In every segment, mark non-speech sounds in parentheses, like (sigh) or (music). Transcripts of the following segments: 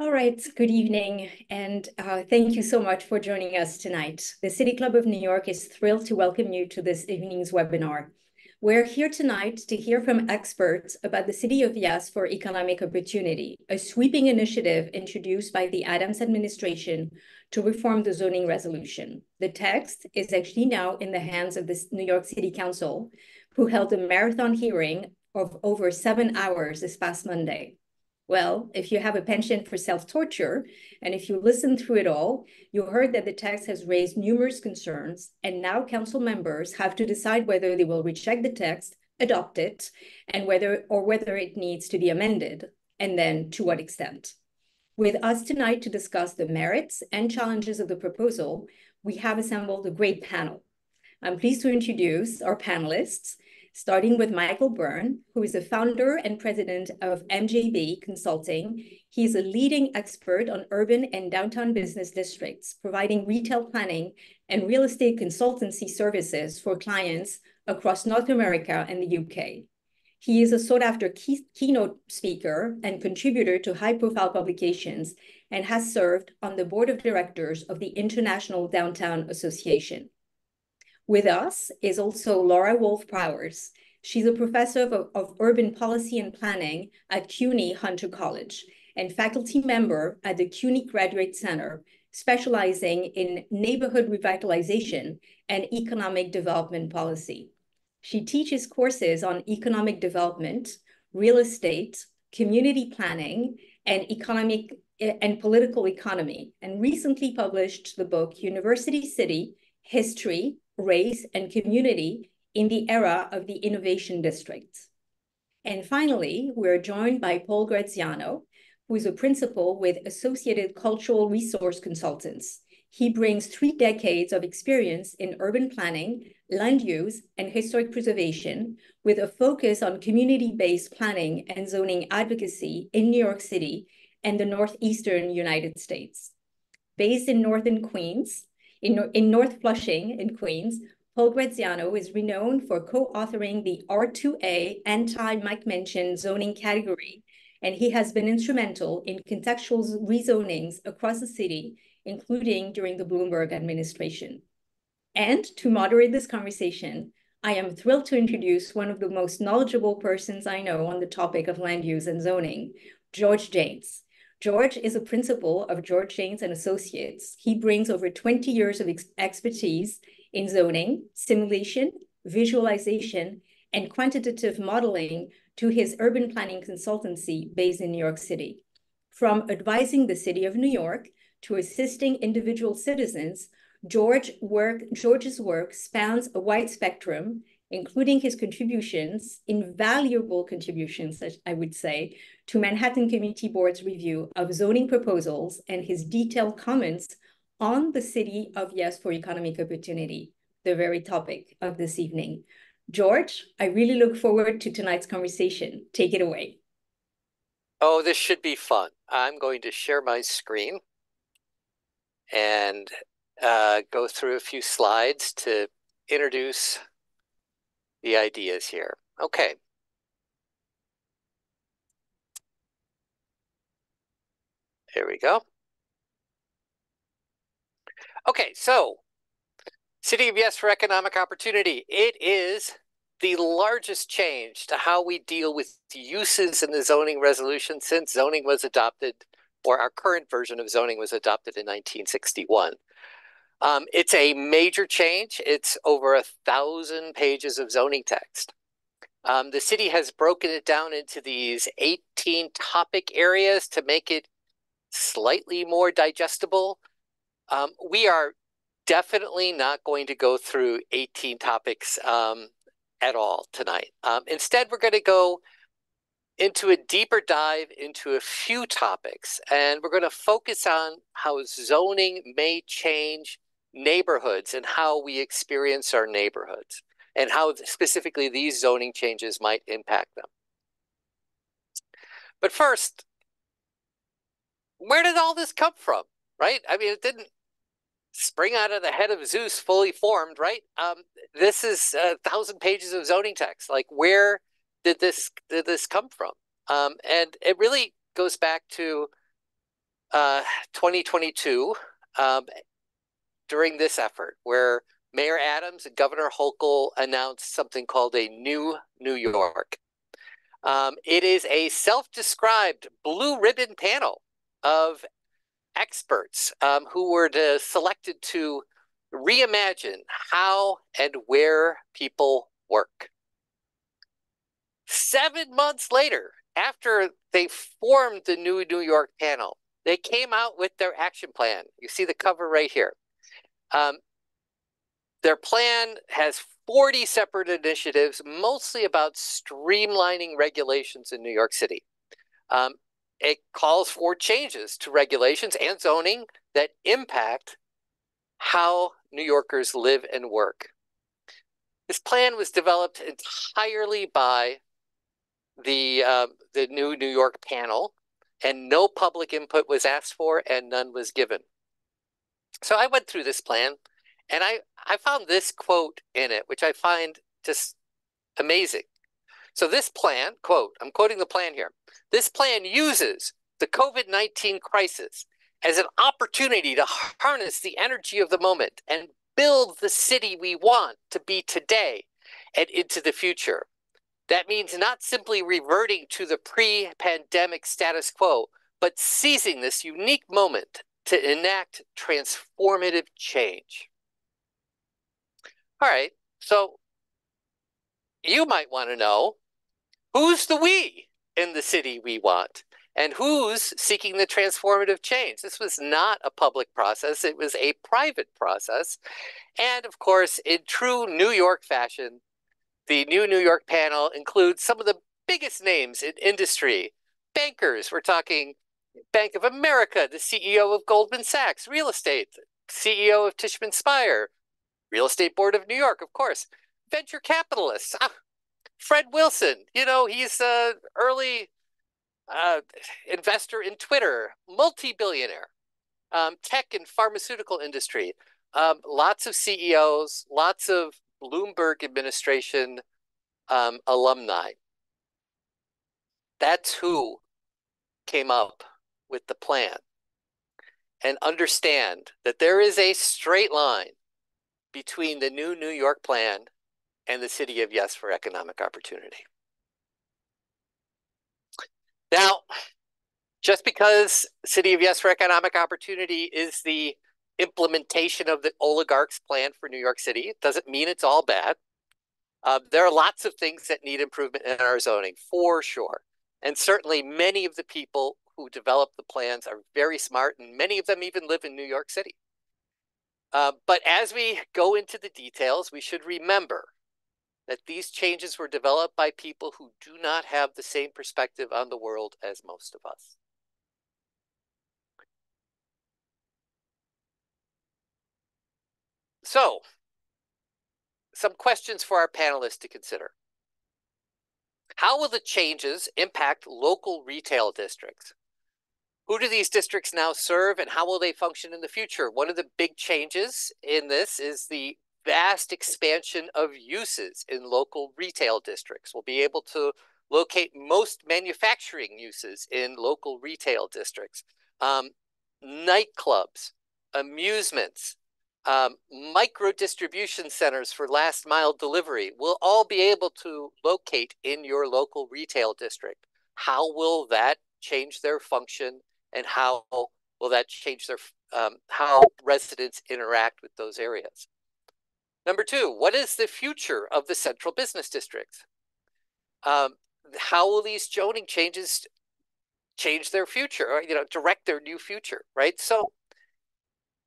All right, good evening, and uh, thank you so much for joining us tonight. The City Club of New York is thrilled to welcome you to this evening's webinar. We're here tonight to hear from experts about the City of Yes for Economic Opportunity, a sweeping initiative introduced by the Adams administration to reform the zoning resolution. The text is actually now in the hands of the New York City Council, who held a marathon hearing of over seven hours this past Monday. Well, if you have a penchant for self-torture, and if you listen through it all, you heard that the text has raised numerous concerns, and now council members have to decide whether they will reject the text, adopt it, and whether or whether it needs to be amended, and then to what extent. With us tonight to discuss the merits and challenges of the proposal, we have assembled a great panel. I'm pleased to introduce our panelists, starting with Michael Berne, who is the founder and president of MJB Consulting. He's a leading expert on urban and downtown business districts, providing retail planning and real estate consultancy services for clients across North America and the UK. He is a sought-after key keynote speaker and contributor to high-profile publications and has served on the board of directors of the International Downtown Association. With us is also Laura Wolf Powers. She's a professor of, of urban policy and planning at CUNY Hunter College and faculty member at the CUNY Graduate Center, specializing in neighborhood revitalization and economic development policy. She teaches courses on economic development, real estate, community planning, and economic and political economy, and recently published the book University City, History, race, and community in the era of the innovation district. And finally, we're joined by Paul Graziano, who is a principal with Associated Cultural Resource Consultants. He brings three decades of experience in urban planning, land use, and historic preservation, with a focus on community-based planning and zoning advocacy in New York City and the Northeastern United States. Based in Northern Queens, in, in North Flushing in Queens, Paul Graziano is renowned for co-authoring the R2A anti-McMansion zoning category, and he has been instrumental in contextual rezonings across the city, including during the Bloomberg administration. And to moderate this conversation, I am thrilled to introduce one of the most knowledgeable persons I know on the topic of land use and zoning, George Janes. George is a principal of George Janes and Associates. He brings over 20 years of ex expertise in zoning, simulation, visualization, and quantitative modeling to his urban planning consultancy based in New York City. From advising the city of New York to assisting individual citizens, George work, George's work spans a wide spectrum including his contributions, invaluable contributions, I would say, to Manhattan Community Board's review of zoning proposals and his detailed comments on the City of Yes for Economic Opportunity, the very topic of this evening. George, I really look forward to tonight's conversation. Take it away. Oh, this should be fun. I'm going to share my screen and uh, go through a few slides to introduce the ideas here. Okay. There we go. Okay, so City of Yes for Economic Opportunity. It is the largest change to how we deal with uses in the zoning resolution since zoning was adopted, or our current version of zoning was adopted in 1961. Um, it's a major change. It's over a thousand pages of zoning text. Um, the city has broken it down into these 18 topic areas to make it slightly more digestible. Um, we are definitely not going to go through 18 topics um, at all tonight. Um, instead, we're going to go into a deeper dive into a few topics, and we're going to focus on how zoning may change neighborhoods and how we experience our neighborhoods and how specifically these zoning changes might impact them. But first, where did all this come from, right? I mean, it didn't spring out of the head of Zeus fully formed, right? Um, this is a thousand pages of zoning text. Like, where did this did this come from? Um, and it really goes back to uh, 2022 um, during this effort where Mayor Adams and Governor Hochul announced something called a New New York. Um, it is a self described blue ribbon panel of experts um, who were to, selected to reimagine how and where people work. Seven months later, after they formed the new New York panel, they came out with their action plan. You see the cover right here. Um, their plan has 40 separate initiatives, mostly about streamlining regulations in New York City. Um, it calls for changes to regulations and zoning that impact how New Yorkers live and work. This plan was developed entirely by the uh, the new New York panel, and no public input was asked for, and none was given. So I went through this plan, and I I found this quote in it, which I find just amazing. So this plan, quote, I'm quoting the plan here. This plan uses the COVID-19 crisis as an opportunity to harness the energy of the moment and build the city we want to be today and into the future. That means not simply reverting to the pre pandemic status quo, but seizing this unique moment to enact transformative change. All right, so you might want to know who's the we in the city we want? and who's seeking the transformative change. This was not a public process, it was a private process. And of course, in true New York fashion, the new New York panel includes some of the biggest names in industry bankers. We're talking Bank of America, the CEO of Goldman Sachs, real estate, CEO of Tishman Speyer, Real Estate Board of New York, of course, venture capitalists. Ah, Fred Wilson, you know, he's an early uh, investor in Twitter, multi-billionaire, um, tech and pharmaceutical industry, um, lots of CEOs, lots of Bloomberg administration um, alumni. That's who came up with the plan. And understand that there is a straight line between the new New York plan and the city of yes for economic opportunity. Now, just because City of Yes for Economic Opportunity is the implementation of the oligarch's plan for New York City doesn't mean it's all bad. Uh, there are lots of things that need improvement in our zoning, for sure. And certainly many of the people who develop the plans are very smart, and many of them even live in New York City. Uh, but as we go into the details, we should remember that these changes were developed by people who do not have the same perspective on the world as most of us. So, some questions for our panelists to consider. How will the changes impact local retail districts? Who do these districts now serve and how will they function in the future? One of the big changes in this is the vast expansion of uses in local retail districts. We'll be able to locate most manufacturing uses in local retail districts. Um, nightclubs, amusements, um, micro distribution centers for last mile delivery will all be able to locate in your local retail district. How will that change their function and how will that change their um, how residents interact with those areas? Number two, what is the future of the central business district? Um, how will these zoning changes change their future or, you know, direct their new future, right? So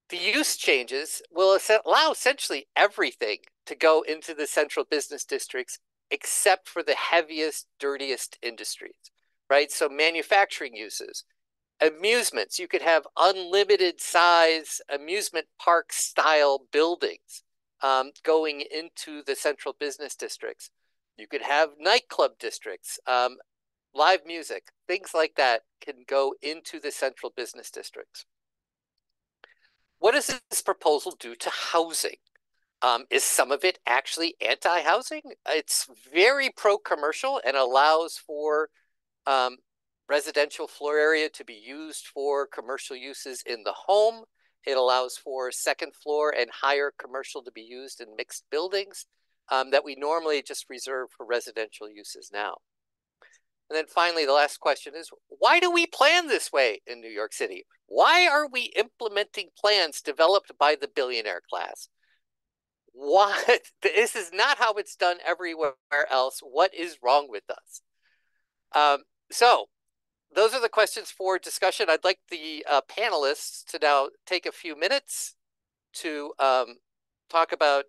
the use changes will allow essentially everything to go into the central business districts except for the heaviest, dirtiest industries, right? So manufacturing uses, amusements, you could have unlimited size amusement park style buildings um, going into the central business districts. You could have nightclub districts, um, live music, things like that can go into the central business districts. What does this proposal do to housing? Um, is some of it actually anti-housing? It's very pro-commercial and allows for um, residential floor area to be used for commercial uses in the home. It allows for second floor and higher commercial to be used in mixed buildings um, that we normally just reserve for residential uses now. And then finally, the last question is, why do we plan this way in New York City? Why are we implementing plans developed by the billionaire class? What? (laughs) This is not how it's done everywhere else. What is wrong with us? Um, so those are the questions for discussion. I'd like the uh, panelists to now take a few minutes to um, talk about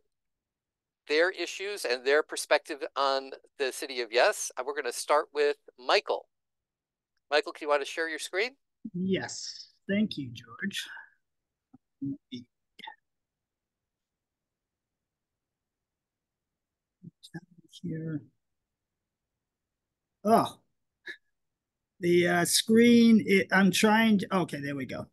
their issues and their perspective on the city of Yes. We're going to start with Michael. Michael, can you want to share your screen? Yes. Thank you, George. Here. Oh, the uh, screen, it, I'm trying to, okay, there we go. For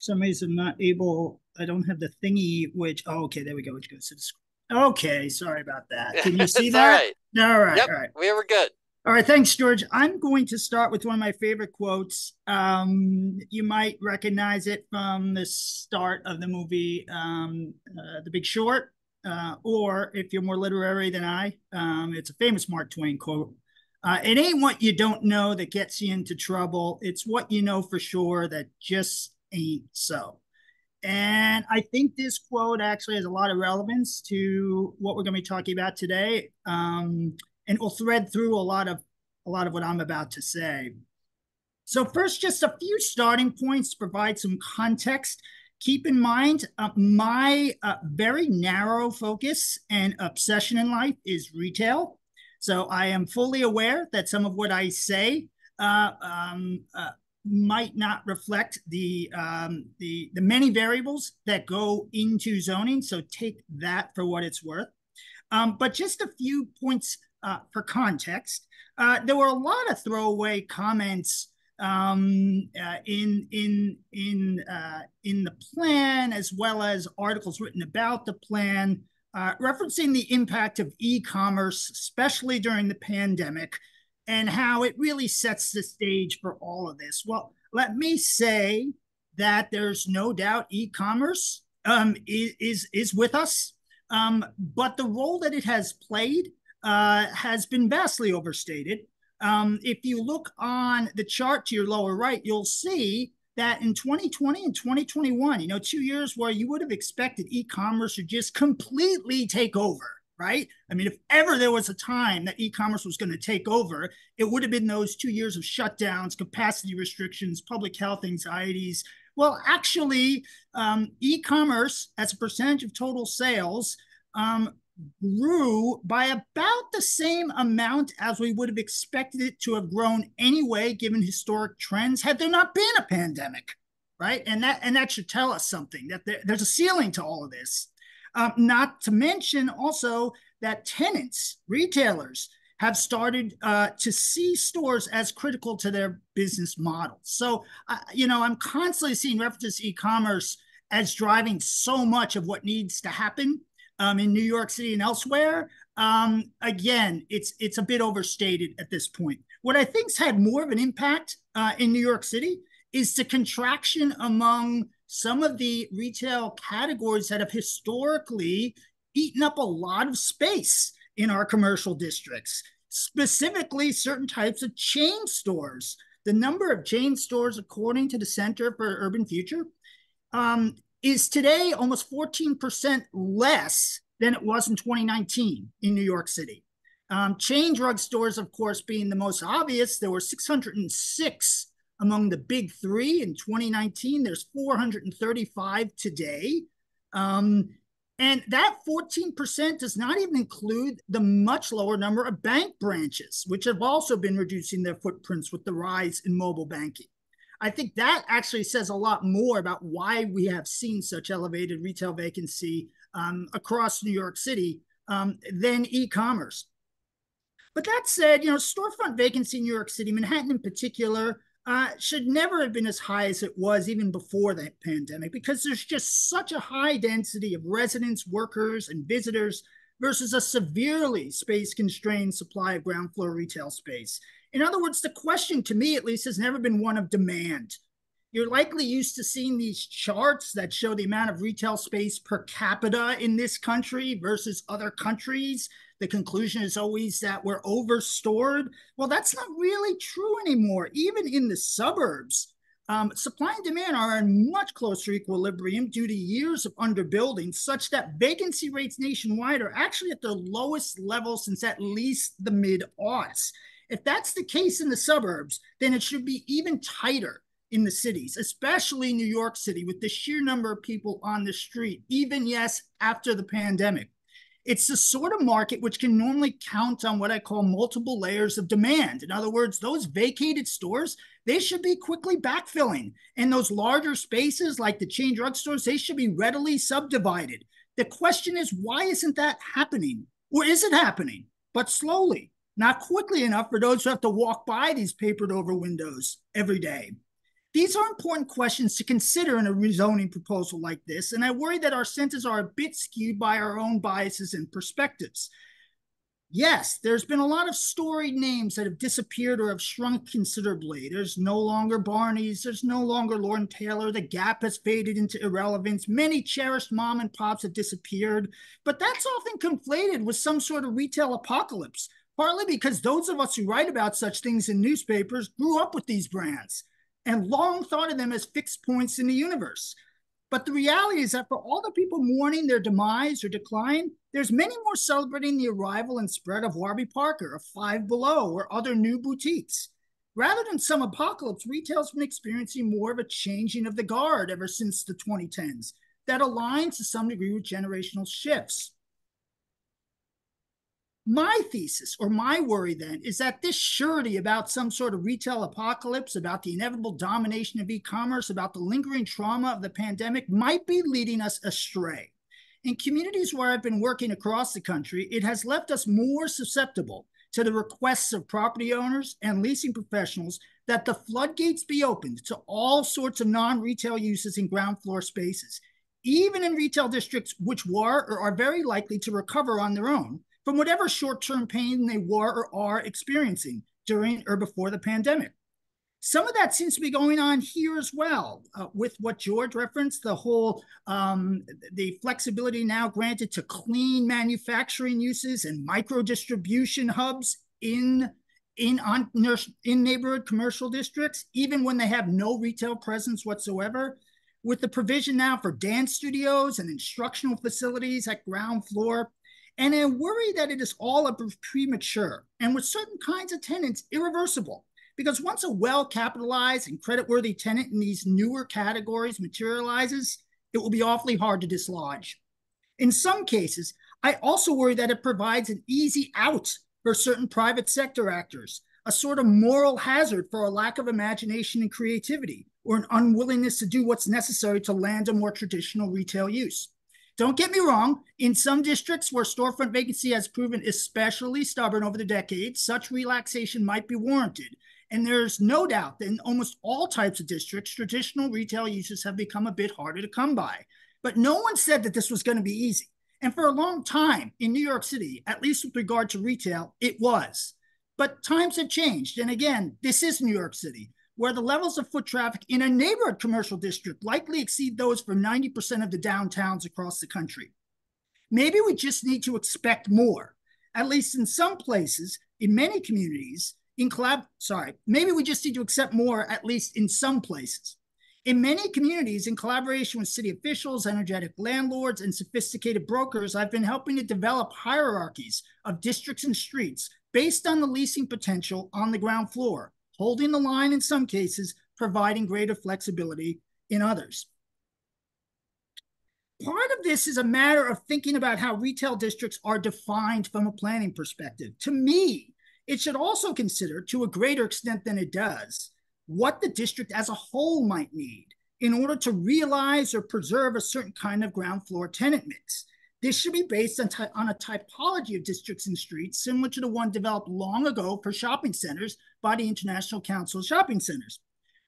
some reason, I'm not able, I don't have the thingy, which, oh, okay, there we go, which goes to the screen. Okay, sorry about that. Can you see (laughs) that? all right. All right, yep, all right. We were good. All right, thanks, George. I'm going to start with one of my favorite quotes. Um, you might recognize it from the start of the movie um, uh, The Big Short, uh, or if you're more literary than I, um, it's a famous Mark Twain quote. Uh, it ain't what you don't know that gets you into trouble. It's what you know for sure that just ain't so. And I think this quote actually has a lot of relevance to what we're going to be talking about today, um, and will thread through a lot of a lot of what I'm about to say. So first, just a few starting points to provide some context. Keep in mind, uh, my uh, very narrow focus and obsession in life is retail. So I am fully aware that some of what I say uh, um, uh, might not reflect the, um, the the many variables that go into zoning. So take that for what it's worth. Um, but just a few points uh, for context. Uh, there were a lot of throwaway comments um, uh, in in in uh, in the plan, as well as articles written about the plan uh, referencing the impact of e commerce, especially during the pandemic, and how it really sets the stage for all of this. Well, let me say that there's no doubt e commerce um, is, is, with us, um, but the role that it has played uh, has been vastly overstated. Um, if you look on the chart to your lower right, you'll see that in 2020 and 2021, you know, two years where you would have expected e-commerce to just completely take over, right? I mean, if ever there was a time that e-commerce was going to take over, it would have been those two years of shutdowns, capacity restrictions, public health anxieties. Well, actually, um, e-commerce as a percentage of total sales um, grew by about the same amount as we would have expected it to have grown anyway, given historic trends, had there not been a pandemic, right? And that and that should tell us something that there, there's a ceiling to all of this. Um, not to mention also that tenants, retailers, have started uh, to see stores as critical to their business models. So, uh, you know, I'm constantly seeing references to e-commerce as driving so much of what needs to happen um, in New York City and elsewhere. Um, again, it's it's a bit overstated at this point. What I think's had more of an impact uh, in New York City is the contraction among some of the retail categories that have historically eaten up a lot of space in our commercial districts, specifically certain types of chain stores. The number of chain stores, according to the Center for Urban Future, um, is today almost 14% less than it was in 2019 in New York City. Um, chain drug stores, of course, being the most obvious, there were 606 among the big three in 2019. There's 435 today. Um, and that 14% does not even include the much lower number of bank branches, which have also been reducing their footprints with the rise in mobile banking. I think that actually says a lot more about why we have seen such elevated retail vacancy um, across New York City um, than e-commerce. But that said, you know, storefront vacancy in New York City, Manhattan in particular, uh, should never have been as high as it was even before the pandemic because there's just such a high density of residents, workers, and visitors versus a severely space constrained supply of ground floor retail space. In other words, the question to me, at least, has never been one of demand. You're likely used to seeing these charts that show the amount of retail space per capita in this country versus other countries. The conclusion is always that we're overstored. Well, that's not really true anymore. Even in the suburbs, um, supply and demand are in much closer equilibrium due to years of underbuilding, such that vacancy rates nationwide are actually at their lowest level since at least the mid aughts. If that's the case in the suburbs, then it should be even tighter in the cities, especially New York City, with the sheer number of people on the street, even, yes, after the pandemic. It's the sort of market which can normally count on what I call multiple layers of demand. In other words, those vacated stores, they should be quickly backfilling. And those larger spaces like the chain drugstores, they should be readily subdivided. The question is, why isn't that happening? Or is it happening, but slowly, not quickly enough for those who have to walk by these papered over windows every day? These are important questions to consider in a rezoning proposal like this, and I worry that our senses are a bit skewed by our own biases and perspectives. Yes, there's been a lot of storied names that have disappeared or have shrunk considerably. There's no longer Barney's, there's no longer Lord & Taylor, the Gap has faded into irrelevance. Many cherished mom and pops have disappeared, but that's often conflated with some sort of retail apocalypse, partly because those of us who write about such things in newspapers grew up with these brands and long thought of them as fixed points in the universe. But the reality is that for all the people mourning their demise or decline, there's many more celebrating the arrival and spread of Warby Parker, of Five Below, or other new boutiques. Rather than some apocalypse, retail's been experiencing more of a changing of the guard ever since the 2010s that aligns to some degree with generational shifts. My thesis or my worry then is that this surety about some sort of retail apocalypse, about the inevitable domination of e commerce, about the lingering trauma of the pandemic might be leading us astray. In communities where I've been working across the country, it has left us more susceptible to the requests of property owners and leasing professionals that the floodgates be opened to all sorts of non retail uses in ground floor spaces, even in retail districts which were or are very likely to recover on their own from whatever short term pain they were or are experiencing during or before the pandemic. Some of that seems to be going on here as well, uh, with what George referenced the whole um, the flexibility now granted to clean manufacturing uses and micro distribution hubs in in on in neighborhood commercial districts, even when they have no retail presence whatsoever. With the provision now for dance studios and instructional facilities at ground floor, and I worry that it is all a premature and with certain kinds of tenants irreversible. Because once a well capitalized and creditworthy tenant in these newer categories materializes, it will be awfully hard to dislodge. In some cases, I also worry that it provides an easy out for certain private sector actors, a sort of moral hazard for a lack of imagination and creativity, or an unwillingness to do what's necessary to land a more traditional retail use. Don't get me wrong, in some districts where storefront vacancy has proven especially stubborn over the decades, such relaxation might be warranted. And there's no doubt that in almost all types of districts, traditional retail uses have become a bit harder to come by. But no one said that this was going to be easy. And for a long time in New York City, at least with regard to retail, it was. But times have changed. And again, this is New York City where the levels of foot traffic in a neighborhood commercial district likely exceed those for 90% of the downtowns across the country. Maybe we just need to expect more, at least in some places, in many communities, in collab, sorry, maybe we just need to accept more, at least in some places. In many communities, in collaboration with city officials, energetic landlords, and sophisticated brokers, I've been helping to develop hierarchies of districts and streets based on the leasing potential on the ground floor holding the line in some cases, providing greater flexibility in others. Part of this is a matter of thinking about how retail districts are defined from a planning perspective. To me, it should also consider, to a greater extent than it does, what the district as a whole might need in order to realize or preserve a certain kind of ground floor tenant mix. This should be based on, on a typology of districts and streets similar to the one developed long ago for shopping centers by the International Council of Shopping Centers.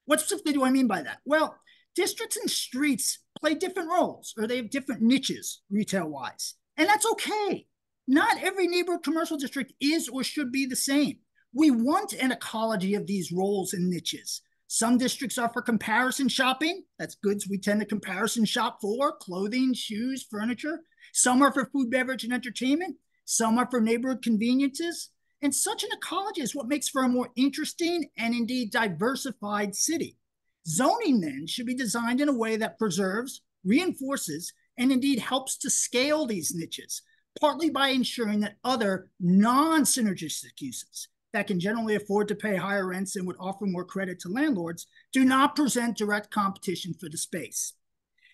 What specifically do I mean by that? Well, districts and streets play different roles or they have different niches retail wise. And that's okay. Not every neighborhood commercial district is or should be the same. We want an ecology of these roles and niches. Some districts are for comparison shopping. That's goods we tend to comparison shop for clothing, shoes, furniture. Some are for food, beverage, and entertainment. Some are for neighborhood conveniences. And such an ecology is what makes for a more interesting and indeed diversified city. Zoning then should be designed in a way that preserves, reinforces, and indeed helps to scale these niches, partly by ensuring that other non synergistic uses that can generally afford to pay higher rents and would offer more credit to landlords do not present direct competition for the space.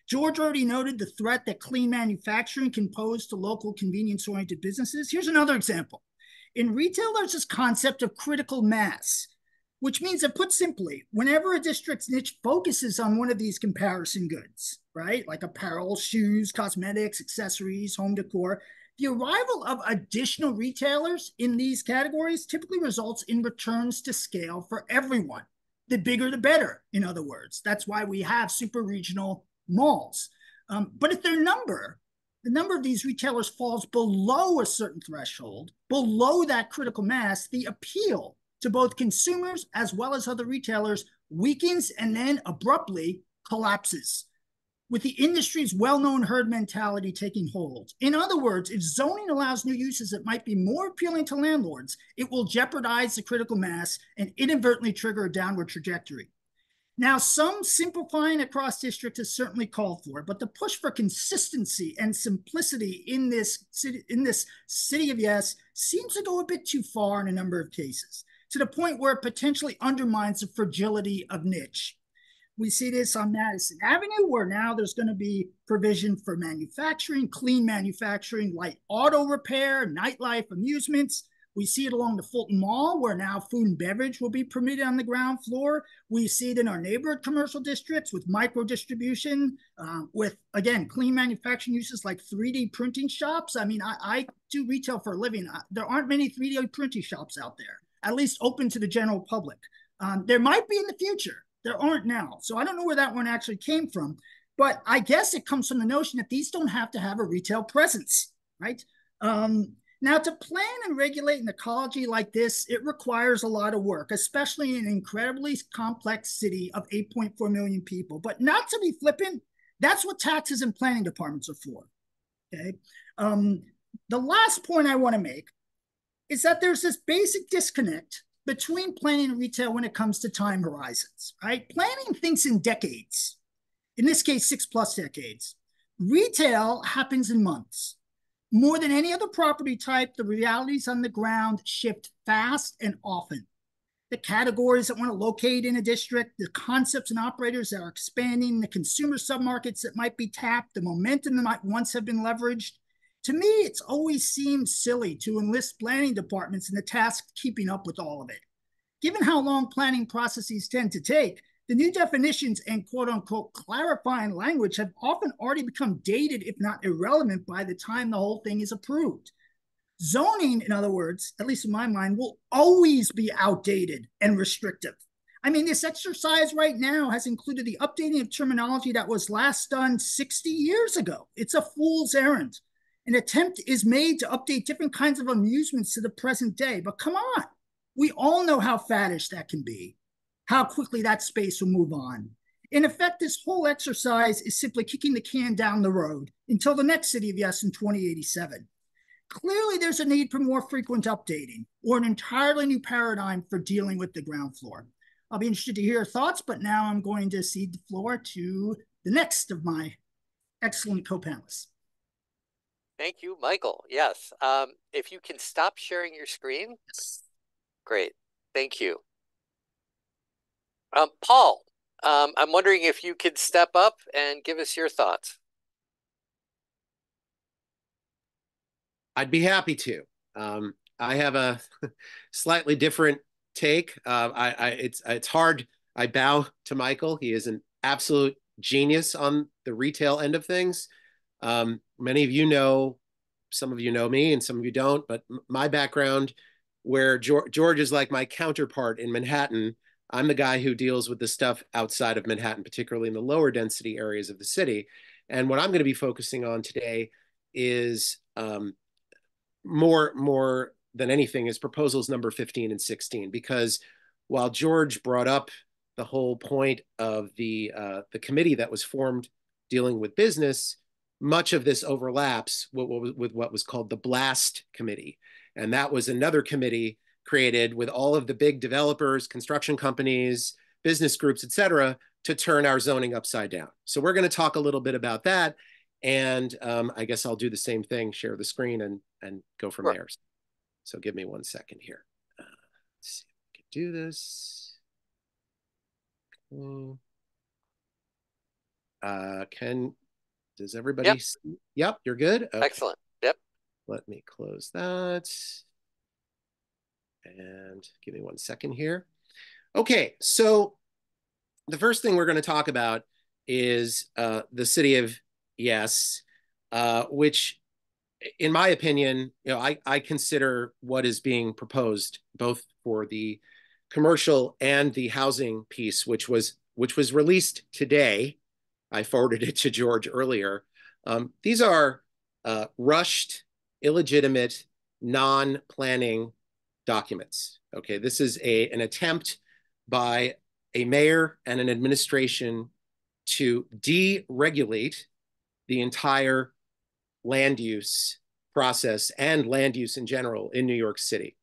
George already noted the threat that clean manufacturing can pose to local convenience oriented businesses. Here's another example. In retail, there's this concept of critical mass, which means that put simply, whenever a district's niche focuses on one of these comparison goods, right, like apparel, shoes, cosmetics, accessories, home decor, the arrival of additional retailers in these categories typically results in returns to scale for everyone. The bigger, the better, in other words. That's why we have super regional malls. Um, but if their number, the number of these retailers falls below a certain threshold, below that critical mass, the appeal to both consumers as well as other retailers weakens and then abruptly collapses with the industry's well-known herd mentality taking hold. In other words, if zoning allows new uses that might be more appealing to landlords, it will jeopardize the critical mass and inadvertently trigger a downward trajectory. Now, some simplifying across districts is certainly called for, but the push for consistency and simplicity in this city, in this city of yes seems to go a bit too far in a number of cases, to the point where it potentially undermines the fragility of niche. We see this on Madison Avenue, where now there's going to be provision for manufacturing, clean manufacturing, light auto repair, nightlife, amusements, we see it along the Fulton Mall, where now food and beverage will be permitted on the ground floor. We see it in our neighborhood commercial districts with micro distribution, uh, with again clean manufacturing uses like 3D printing shops. I mean, I, I do retail for a living. There aren't many 3D printing shops out there, at least open to the general public. Um, there might be in the future. There aren't now. So I don't know where that one actually came from. But I guess it comes from the notion that these don't have to have a retail presence, right? Um, now, to plan and regulate an ecology like this, it requires a lot of work, especially in an incredibly complex city of 8.4 million people. But not to be flippant, that's what taxes and planning departments are for. Okay. Um, the last point I want to make is that there's this basic disconnect between planning and retail when it comes to time horizons, right? Planning thinks in decades, in this case, six plus decades. Retail happens in months. More than any other property type, the realities on the ground shift fast and often. The categories that want to locate in a district, the concepts and operators that are expanding, the consumer submarkets that might be tapped, the momentum that might once have been leveraged. To me, it's always seemed silly to enlist planning departments in the task of keeping up with all of it. Given how long planning processes tend to take, the new definitions and quote unquote clarifying language have often already become dated, if not irrelevant, by the time the whole thing is approved. Zoning, in other words, at least in my mind, will always be outdated and restrictive. I mean, this exercise right now has included the updating of terminology that was last done 60 years ago. It's a fool's errand. An attempt is made to update different kinds of amusements to the present day, but come on, we all know how faddish that can be how quickly that space will move on. In effect, this whole exercise is simply kicking the can down the road until the next City of Yes in 2087. Clearly, there's a need for more frequent updating or an entirely new paradigm for dealing with the ground floor. I'll be interested to hear your thoughts, but now I'm going to cede the floor to the next of my excellent co-panelists. Thank you, Michael. Yes. Um, if you can stop sharing your screen, great. Thank you. Um, Paul, um, I'm wondering if you could step up and give us your thoughts. I'd be happy to. Um, I have a (laughs) slightly different take. Uh, I, I, it's it's hard. I bow to Michael. He is an absolute genius on the retail end of things. Um, many of you know, some of you know me, and some of you don't. But my background, where George, George is like my counterpart in Manhattan, I'm the guy who deals with the stuff outside of Manhattan, particularly in the lower density areas of the city. And what I'm going to be focusing on today is um, more more than anything is proposals number 15 and 16, because while George brought up the whole point of the uh, the committee that was formed dealing with business, much of this overlaps with, with what was called the Blast Committee, and that was another committee created with all of the big developers, construction companies, business groups, et cetera, to turn our zoning upside down. So we're going to talk a little bit about that. And um, I guess I'll do the same thing, share the screen and, and go from sure. there. So give me one second here. Uh, let's see if I can do this. Uh, can, does everybody yep. see? Yep, you're good? Okay. Excellent. Yep. Let me close that. And give me one second here. Okay, so the first thing we're going to talk about is uh, the city of Yes, uh, which, in my opinion, you know, I, I consider what is being proposed both for the commercial and the housing piece, which was which was released today. I forwarded it to George earlier. Um, these are uh, rushed, illegitimate, non-planning documents. Okay, this is a an attempt by a mayor and an administration to deregulate the entire land use process and land use in general in New York City.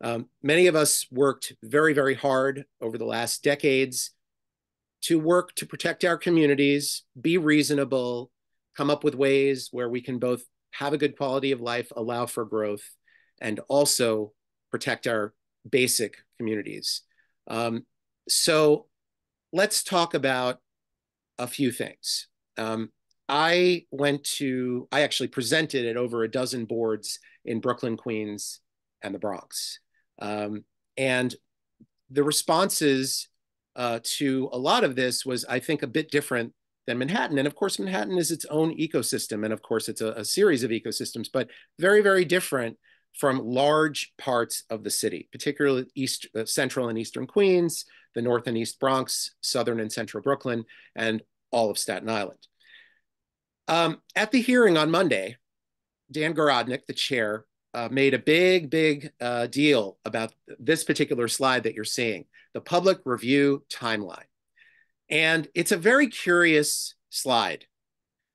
Um, many of us worked very, very hard over the last decades to work to protect our communities, be reasonable, come up with ways where we can both have a good quality of life, allow for growth, and also protect our basic communities. Um, so let's talk about a few things. Um, I went to, I actually presented at over a dozen boards in Brooklyn, Queens, and the Bronx. Um, and the responses uh, to a lot of this was, I think, a bit different than Manhattan. And of course, Manhattan is its own ecosystem. And of course, it's a, a series of ecosystems, but very, very different from large parts of the city, particularly east, uh, central and eastern Queens, the north and east Bronx, southern and central Brooklyn, and all of Staten Island. Um, at the hearing on Monday, Dan Garodnick, the chair, uh, made a big, big uh, deal about this particular slide that you're seeing, the public review timeline. And it's a very curious slide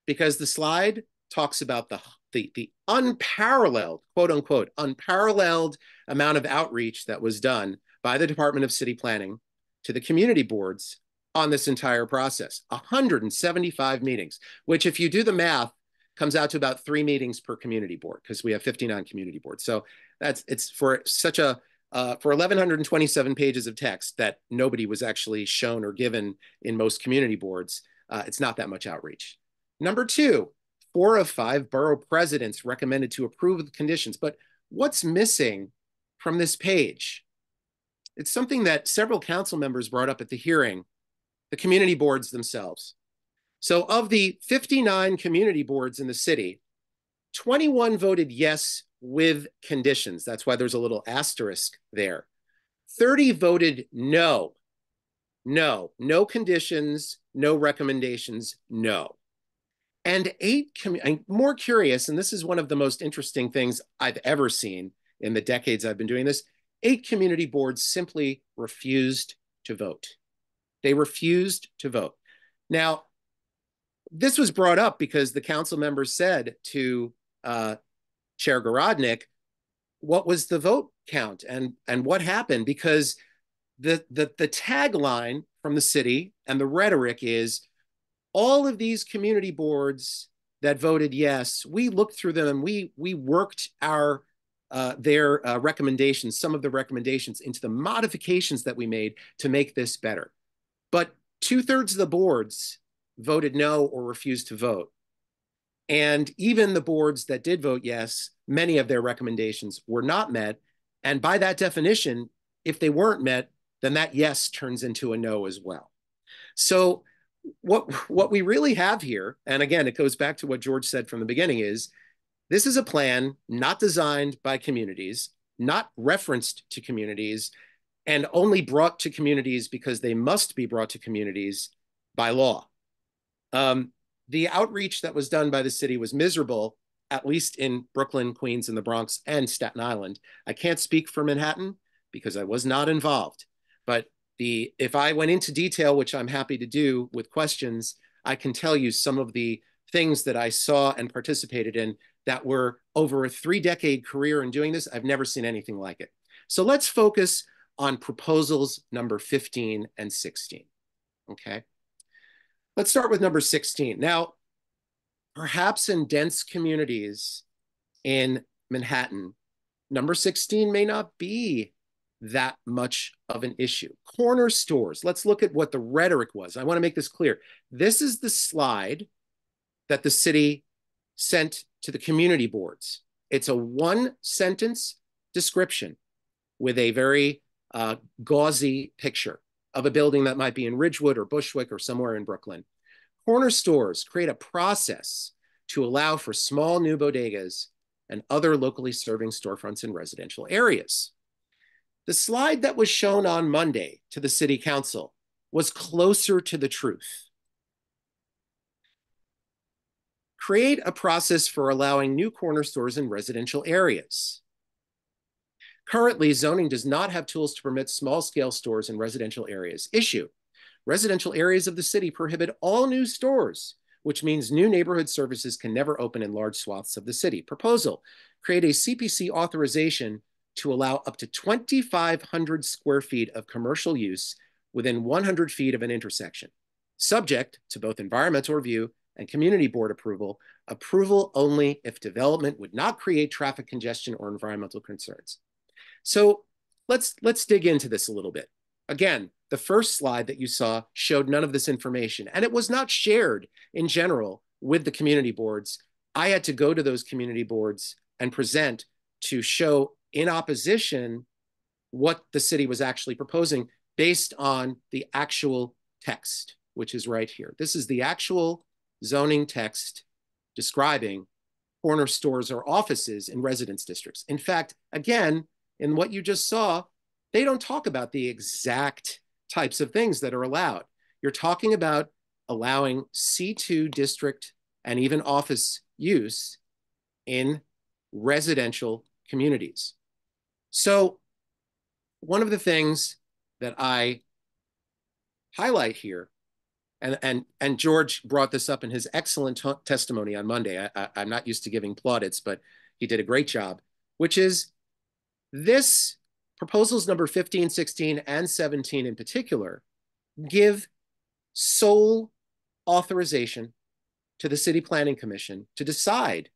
because the slide talks about the the, the unparalleled, quote unquote, unparalleled amount of outreach that was done by the Department of City Planning to the community boards on this entire process 175 meetings, which, if you do the math, comes out to about three meetings per community board because we have 59 community boards. So that's it's for such a uh, for 1127 pages of text that nobody was actually shown or given in most community boards. Uh, it's not that much outreach. Number two, four of five borough presidents recommended to approve the conditions. But what's missing from this page? It's something that several council members brought up at the hearing, the community boards themselves. So of the 59 community boards in the city, 21 voted yes with conditions. That's why there's a little asterisk there. 30 voted no. No, no conditions, no recommendations, no. And eight, I'm more curious, and this is one of the most interesting things I've ever seen in the decades I've been doing this, eight community boards simply refused to vote. They refused to vote. Now, this was brought up because the council members said to uh, Chair Garodnick, what was the vote count and, and what happened? Because the, the, the tagline from the city and the rhetoric is all of these community boards that voted yes, we looked through them and we we worked our uh, their uh, recommendations, some of the recommendations into the modifications that we made to make this better. But two thirds of the boards voted no or refused to vote. And even the boards that did vote yes, many of their recommendations were not met. And by that definition, if they weren't met, then that yes turns into a no as well. So what what we really have here, and again, it goes back to what George said from the beginning, is this is a plan not designed by communities, not referenced to communities, and only brought to communities because they must be brought to communities by law. Um, the outreach that was done by the city was miserable at least in Brooklyn, Queens, and the Bronx and Staten Island. I can't speak for Manhattan because I was not involved. But the if I went into detail, which I'm happy to do with questions, I can tell you some of the things that I saw and participated in that were over a three decade career in doing this. I've never seen anything like it. So let's focus on proposals number 15 and 16. Okay. Let's start with number 16. Now, perhaps in dense communities in Manhattan, number 16 may not be that much of an issue. Corner stores, let's look at what the rhetoric was. I want to make this clear. This is the slide that the city sent to the community boards. It's a one sentence description with a very uh, gauzy picture of a building that might be in Ridgewood or Bushwick or somewhere in Brooklyn. Corner stores create a process to allow for small new bodegas and other locally serving storefronts in residential areas. The slide that was shown on Monday to the city council was closer to the truth. Create a process for allowing new corner stores in residential areas. Currently, zoning does not have tools to permit small scale stores in residential areas. Issue residential areas of the city prohibit all new stores, which means new neighborhood services can never open in large swaths of the city. Proposal create a CPC authorization to allow up to 2,500 square feet of commercial use within 100 feet of an intersection, subject to both environmental review and community board approval, approval only if development would not create traffic congestion or environmental concerns. So let's, let's dig into this a little bit. Again, the first slide that you saw showed none of this information, and it was not shared in general with the community boards. I had to go to those community boards and present to show in opposition what the city was actually proposing based on the actual text, which is right here. This is the actual zoning text describing corner stores or offices in residence districts. In fact, again, in what you just saw, they don't talk about the exact types of things that are allowed. You're talking about allowing C2 district and even office use in residential communities. So, one of the things that I highlight here, and, and, and George brought this up in his excellent testimony on Monday. I, I'm not used to giving plaudits, but he did a great job, which is this proposals number 15, 16, and 17 in particular give sole authorization to the City Planning Commission to decide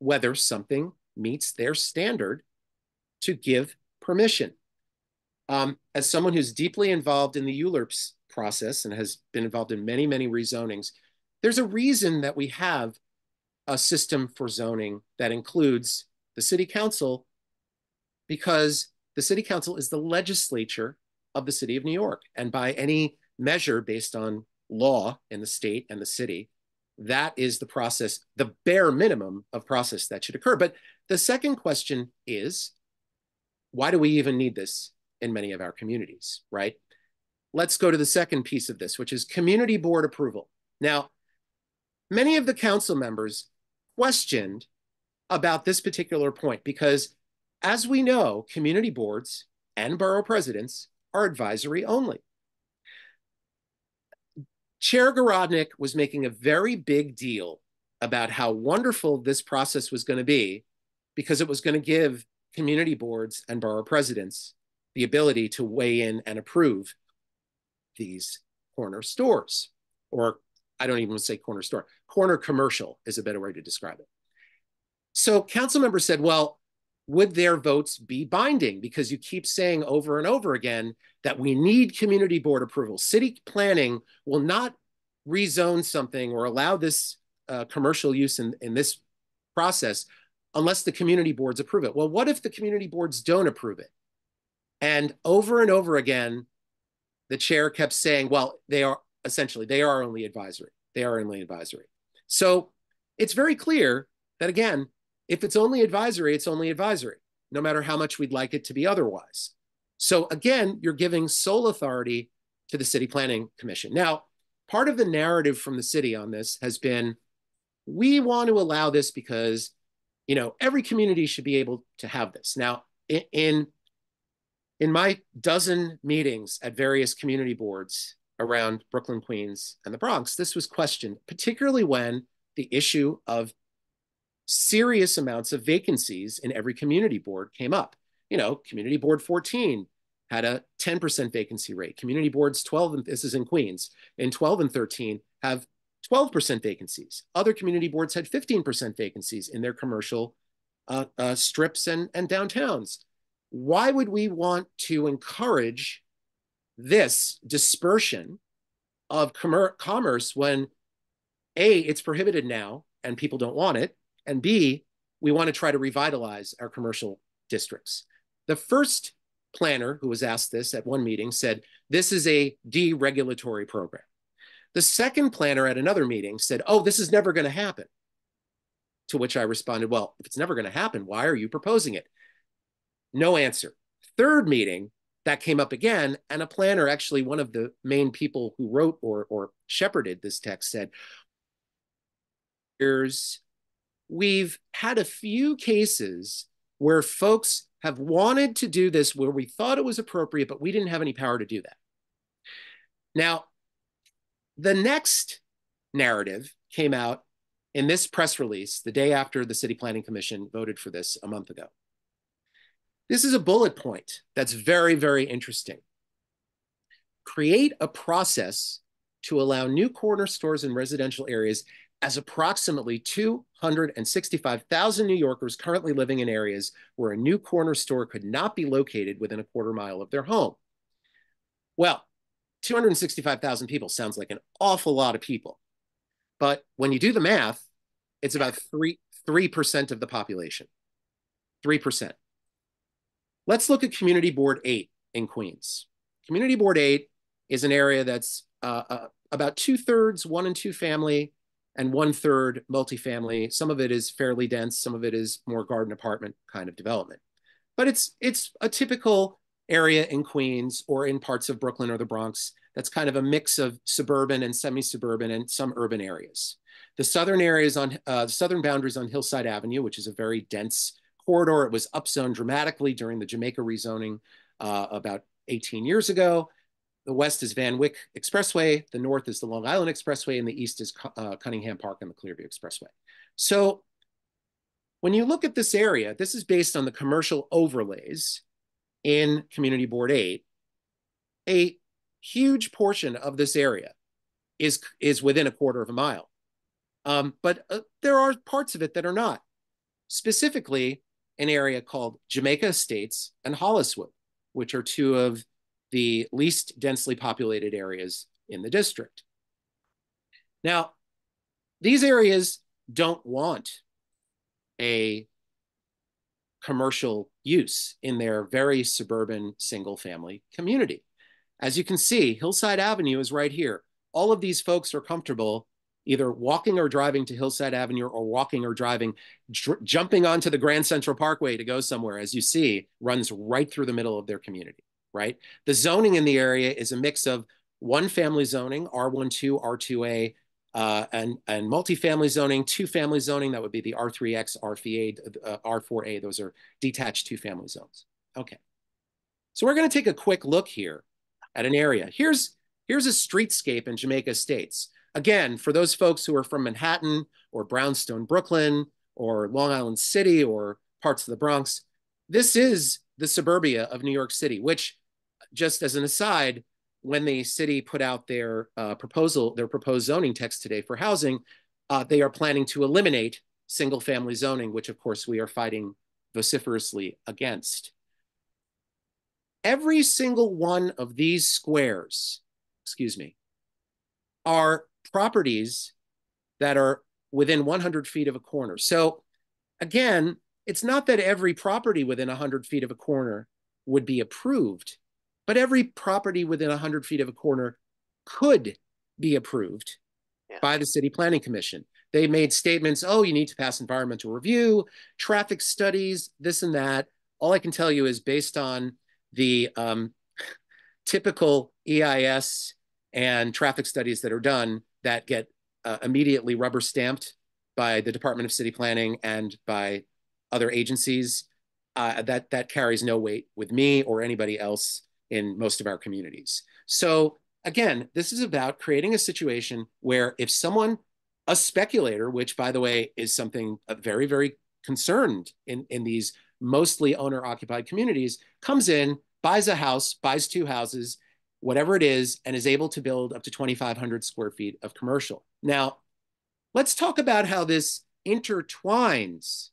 whether something meets their standard to give permission. Um, as someone who's deeply involved in the ULURPS process and has been involved in many, many rezonings, there's a reason that we have a system for zoning that includes the city council because the city council is the legislature of the city of New York. And by any measure based on law in the state and the city, that is the process, the bare minimum of process that should occur. But the second question is why do we even need this in many of our communities, right? Let's go to the second piece of this, which is community board approval. Now, many of the council members questioned about this particular point because, as we know, community boards and borough presidents are advisory only. Chair Garodnick was making a very big deal about how wonderful this process was going to be because it was going to give community boards and borough presidents the ability to weigh in and approve these corner stores. Or I don't even say corner store, corner commercial is a better way to describe it. So council members said, well, would their votes be binding? Because you keep saying over and over again that we need community board approval. City planning will not rezone something or allow this uh, commercial use in, in this process unless the community boards approve it. Well, what if the community boards don't approve it? And over and over again, the chair kept saying, well, they are essentially, they are only advisory. They are only advisory. So it's very clear that, again, if it's only advisory, it's only advisory, no matter how much we'd like it to be otherwise. So again, you're giving sole authority to the City Planning Commission. Now, part of the narrative from the city on this has been we want to allow this because, you know, every community should be able to have this. Now, in in my dozen meetings at various community boards around Brooklyn, Queens, and the Bronx, this was questioned, particularly when the issue of serious amounts of vacancies in every community board came up. You know, Community Board 14 had a 10% vacancy rate. Community boards 12, and this is in Queens, in 12 and 13 have 12% vacancies. Other community boards had 15% vacancies in their commercial uh, uh, strips and, and downtowns. Why would we want to encourage this dispersion of com commerce when A, it's prohibited now and people don't want it, and B, we want to try to revitalize our commercial districts. The first planner who was asked this at one meeting said, this is a deregulatory program. The second planner at another meeting said, oh, this is never going to happen. To which I responded, well, if it's never going to happen, why are you proposing it? No answer. Third meeting, that came up again, and a planner, actually one of the main people who wrote or, or shepherded this text said, Here's, we've had a few cases where folks have wanted to do this where we thought it was appropriate, but we didn't have any power to do that. Now, the next narrative came out in this press release the day after the City Planning Commission voted for this a month ago. This is a bullet point that's very, very interesting. Create a process to allow new corner stores in residential areas as approximately 265,000 New Yorkers currently living in areas where a new corner store could not be located within a quarter mile of their home. Well, 265,000 people sounds like an awful lot of people. But when you do the math, it's about 3 3% of the population. 3%. Let's look at Community Board 8 in Queens. Community Board 8 is an area that's uh, uh, about two thirds one and two family, and one third multifamily. Some of it is fairly dense, some of it is more garden apartment kind of development. But it's it's a typical area in Queens or in parts of Brooklyn or the Bronx that's kind of a mix of suburban and semi-suburban and some urban areas. The southern areas on uh, the southern boundaries on Hillside Avenue, which is a very dense corridor. It was upzoned dramatically during the Jamaica rezoning uh, about 18 years ago. The west is Van Wyck Expressway, the north is the Long Island Expressway, and the east is uh, Cunningham Park and the Clearview Expressway. So when you look at this area, this is based on the commercial overlays in Community Board 8. A huge portion of this area is, is within a quarter of a mile. Um, but uh, there are parts of it that are not. Specifically, an area called Jamaica Estates and Holliswood, which are two of the least densely populated areas in the district. Now, these areas don't want a commercial use in their very suburban single family community. As you can see, Hillside Avenue is right here. All of these folks are comfortable either walking or driving to Hillside Avenue or walking or driving, jumping onto the Grand Central Parkway to go somewhere, as you see, runs right through the middle of their community right? The zoning in the area is a mix of one family zoning, R12, R2A, uh, and, and multifamily zoning, two family zoning, that would be the R3X, R4A, uh, R4A, those are detached two family zones. Okay. So we're gonna take a quick look here at an area. Here's, here's a streetscape in Jamaica Estates. Again, for those folks who are from Manhattan or Brownstone, Brooklyn, or Long Island City or parts of the Bronx, this is the suburbia of New York City, which just as an aside, when the city put out their uh, proposal, their proposed zoning text today for housing, uh, they are planning to eliminate single family zoning, which of course we are fighting vociferously against. Every single one of these squares, excuse me, are properties that are within 100 feet of a corner. So again, it's not that every property within 100 feet of a corner would be approved, but every property within 100 feet of a corner could be approved yeah. by the City Planning Commission. They made statements, oh, you need to pass environmental review, traffic studies, this and that. All I can tell you is based on the um, (laughs) typical EIS and traffic studies that are done that get uh, immediately rubber stamped by the Department of City Planning and by other agencies, uh, that that carries no weight with me or anybody else in most of our communities. So again, this is about creating a situation where if someone, a speculator, which by the way is something uh, very, very concerned in, in these mostly owner occupied communities, comes in, buys a house, buys two houses, whatever it is, and is able to build up to 2,500 square feet of commercial. Now, let's talk about how this intertwines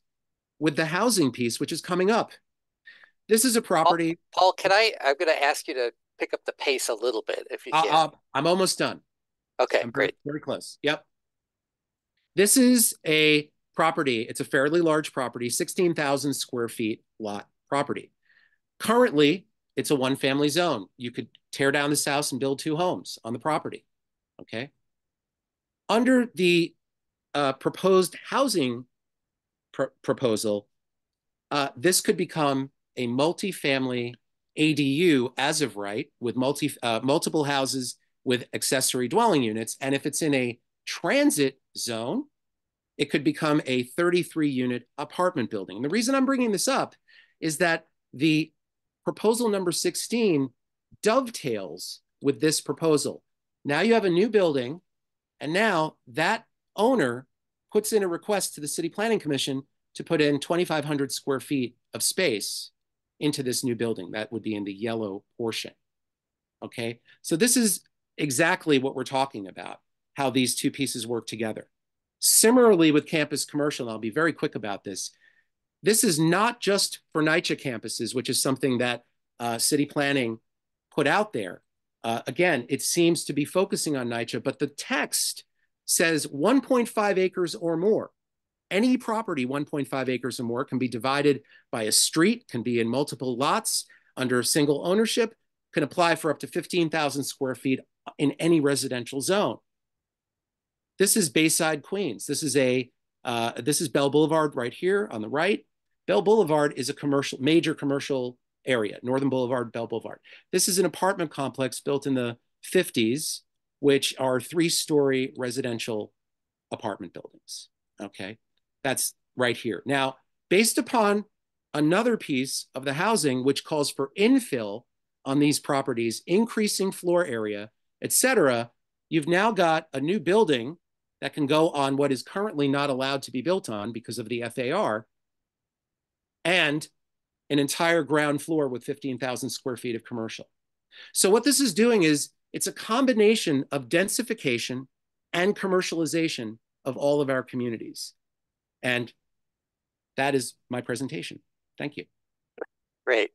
with the housing piece, which is coming up. This is a property. Paul, Paul can I? I'm going to ask you to pick up the pace a little bit if you can. Uh, uh, I'm almost done. Okay, I'm great. Very, very close. Yep. This is a property. It's a fairly large property, 16,000 square feet lot property. Currently, it's a one family zone. You could tear down this house and build two homes on the property. Okay. Under the uh, proposed housing pr proposal, uh, this could become a multi-family ADU as of right with multi uh, multiple houses with accessory dwelling units. And if it's in a transit zone, it could become a 33 unit apartment building. And the reason I'm bringing this up is that the proposal number 16 dovetails with this proposal. Now you have a new building, and now that owner puts in a request to the City Planning Commission to put in 2,500 square feet of space into this new building. That would be in the yellow portion. Okay, so this is exactly what we're talking about, how these two pieces work together. Similarly with campus commercial, and I'll be very quick about this, this is not just for NYCHA campuses, which is something that uh, city planning put out there. Uh, again, it seems to be focusing on NYCHA, but the text says 1.5 acres or more any property 1.5 acres or more can be divided by a street, can be in multiple lots under single ownership, can apply for up to 15,000 square feet in any residential zone. This is Bayside, Queens. This is a uh, this is Bell Boulevard right here on the right. Bell Boulevard is a commercial, major commercial area, Northern Boulevard, Bell Boulevard. This is an apartment complex built in the 50s, which are three-story residential apartment buildings. Okay. That's right here. Now, based upon another piece of the housing, which calls for infill on these properties, increasing floor area, et cetera, you've now got a new building that can go on what is currently not allowed to be built on because of the FAR, and an entire ground floor with 15,000 square feet of commercial. So what this is doing is it's a combination of densification and commercialization of all of our communities. And that is my presentation. Thank you. Great.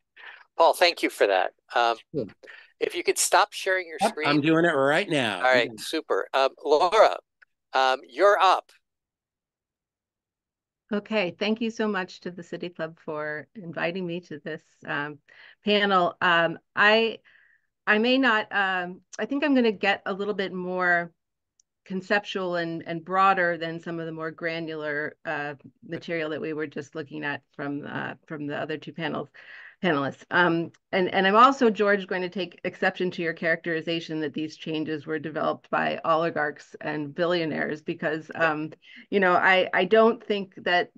Paul, thank you for that. Um, if you could stop sharing your screen. I'm doing it right now. All right, yeah. super. Um, Laura, um, you're up. Okay, thank you so much to the City Club for inviting me to this um, panel. Um, I I may not, um, I think I'm going to get a little bit more conceptual and, and broader than some of the more granular uh, material that we were just looking at from uh, from the other two panels panelists. Um, and, and I'm also, George, going to take exception to your characterization that these changes were developed by oligarchs and billionaires because, um, you know, I, I don't think that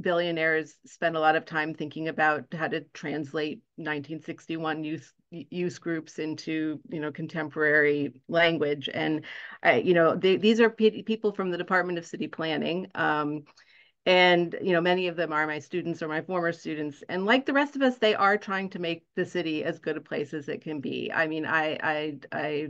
billionaires spend a lot of time thinking about how to translate 1961 youth use groups into you know contemporary language. And you know they, these are people from the department of city planning um, and you know many of them are my students or my former students. And like the rest of us they are trying to make the city as good a place as it can be. I mean i i i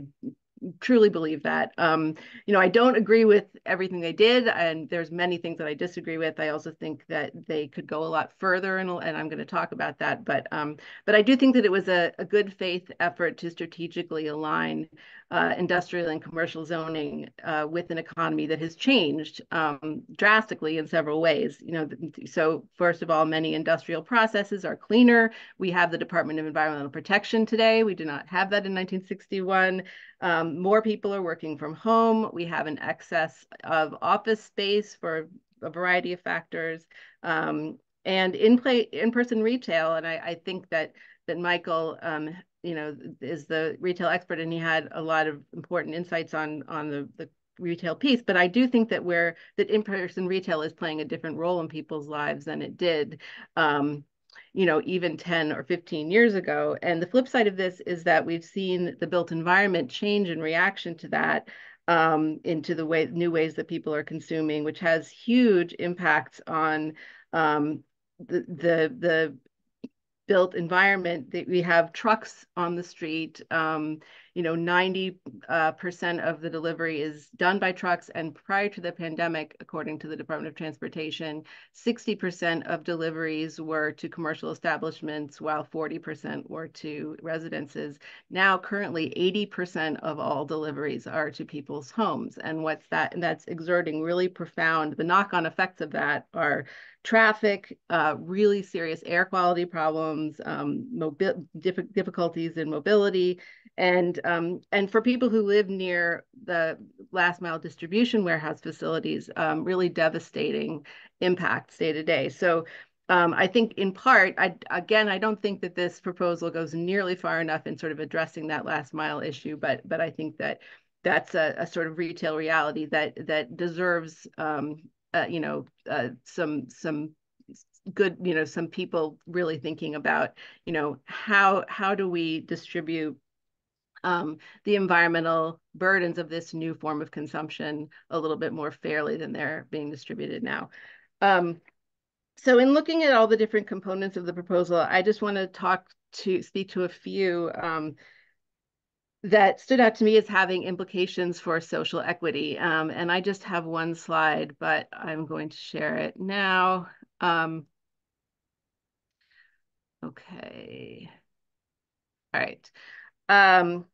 truly believe that. Um, you know, I don't agree with everything they did, and there's many things that I disagree with. I also think that they could go a lot further, and, and I'm going to talk about that. But um, but I do think that it was a, a good faith effort to strategically align uh, industrial and commercial zoning uh, with an economy that has changed um, drastically in several ways. You know, so first of all, many industrial processes are cleaner. We have the Department of Environmental Protection today. We do not have that in 1961. Um, more people are working from home. We have an excess of office space for a variety of factors. Um, and in play in-person retail, and I, I think that that Michael um, you know, is the retail expert, and he had a lot of important insights on on the the retail piece, but I do think that where that in-person retail is playing a different role in people's lives than it did, um, you know, even 10 or 15 years ago. And the flip side of this is that we've seen the built environment change in reaction to that um, into the way new ways that people are consuming, which has huge impacts on um, the the the built environment that we have trucks on the street um, you know 90 uh, percent of the delivery is done by trucks and prior to the pandemic according to the department of transportation 60 percent of deliveries were to commercial establishments while 40 percent were to residences. Now currently 80 percent of all deliveries are to people's homes and what's that and that's exerting really profound the knock-on effects of that are traffic, uh, really serious air quality problems, um, diff difficulties in mobility, and um, and for people who live near the last mile distribution warehouse facilities, um, really devastating impacts day to day. So. Um, I think in part, I, again, I don't think that this proposal goes nearly far enough in sort of addressing that last mile issue, but but I think that that's a, a sort of retail reality that that deserves um, uh, you know, uh, some some good, you know, some people really thinking about, you know, how how do we distribute um, the environmental burdens of this new form of consumption a little bit more fairly than they're being distributed now. Um, so in looking at all the different components of the proposal, I just want to talk to speak to a few um, that stood out to me as having implications for social equity. Um, and I just have one slide, but I'm going to share it now. Um, okay. All right. Um,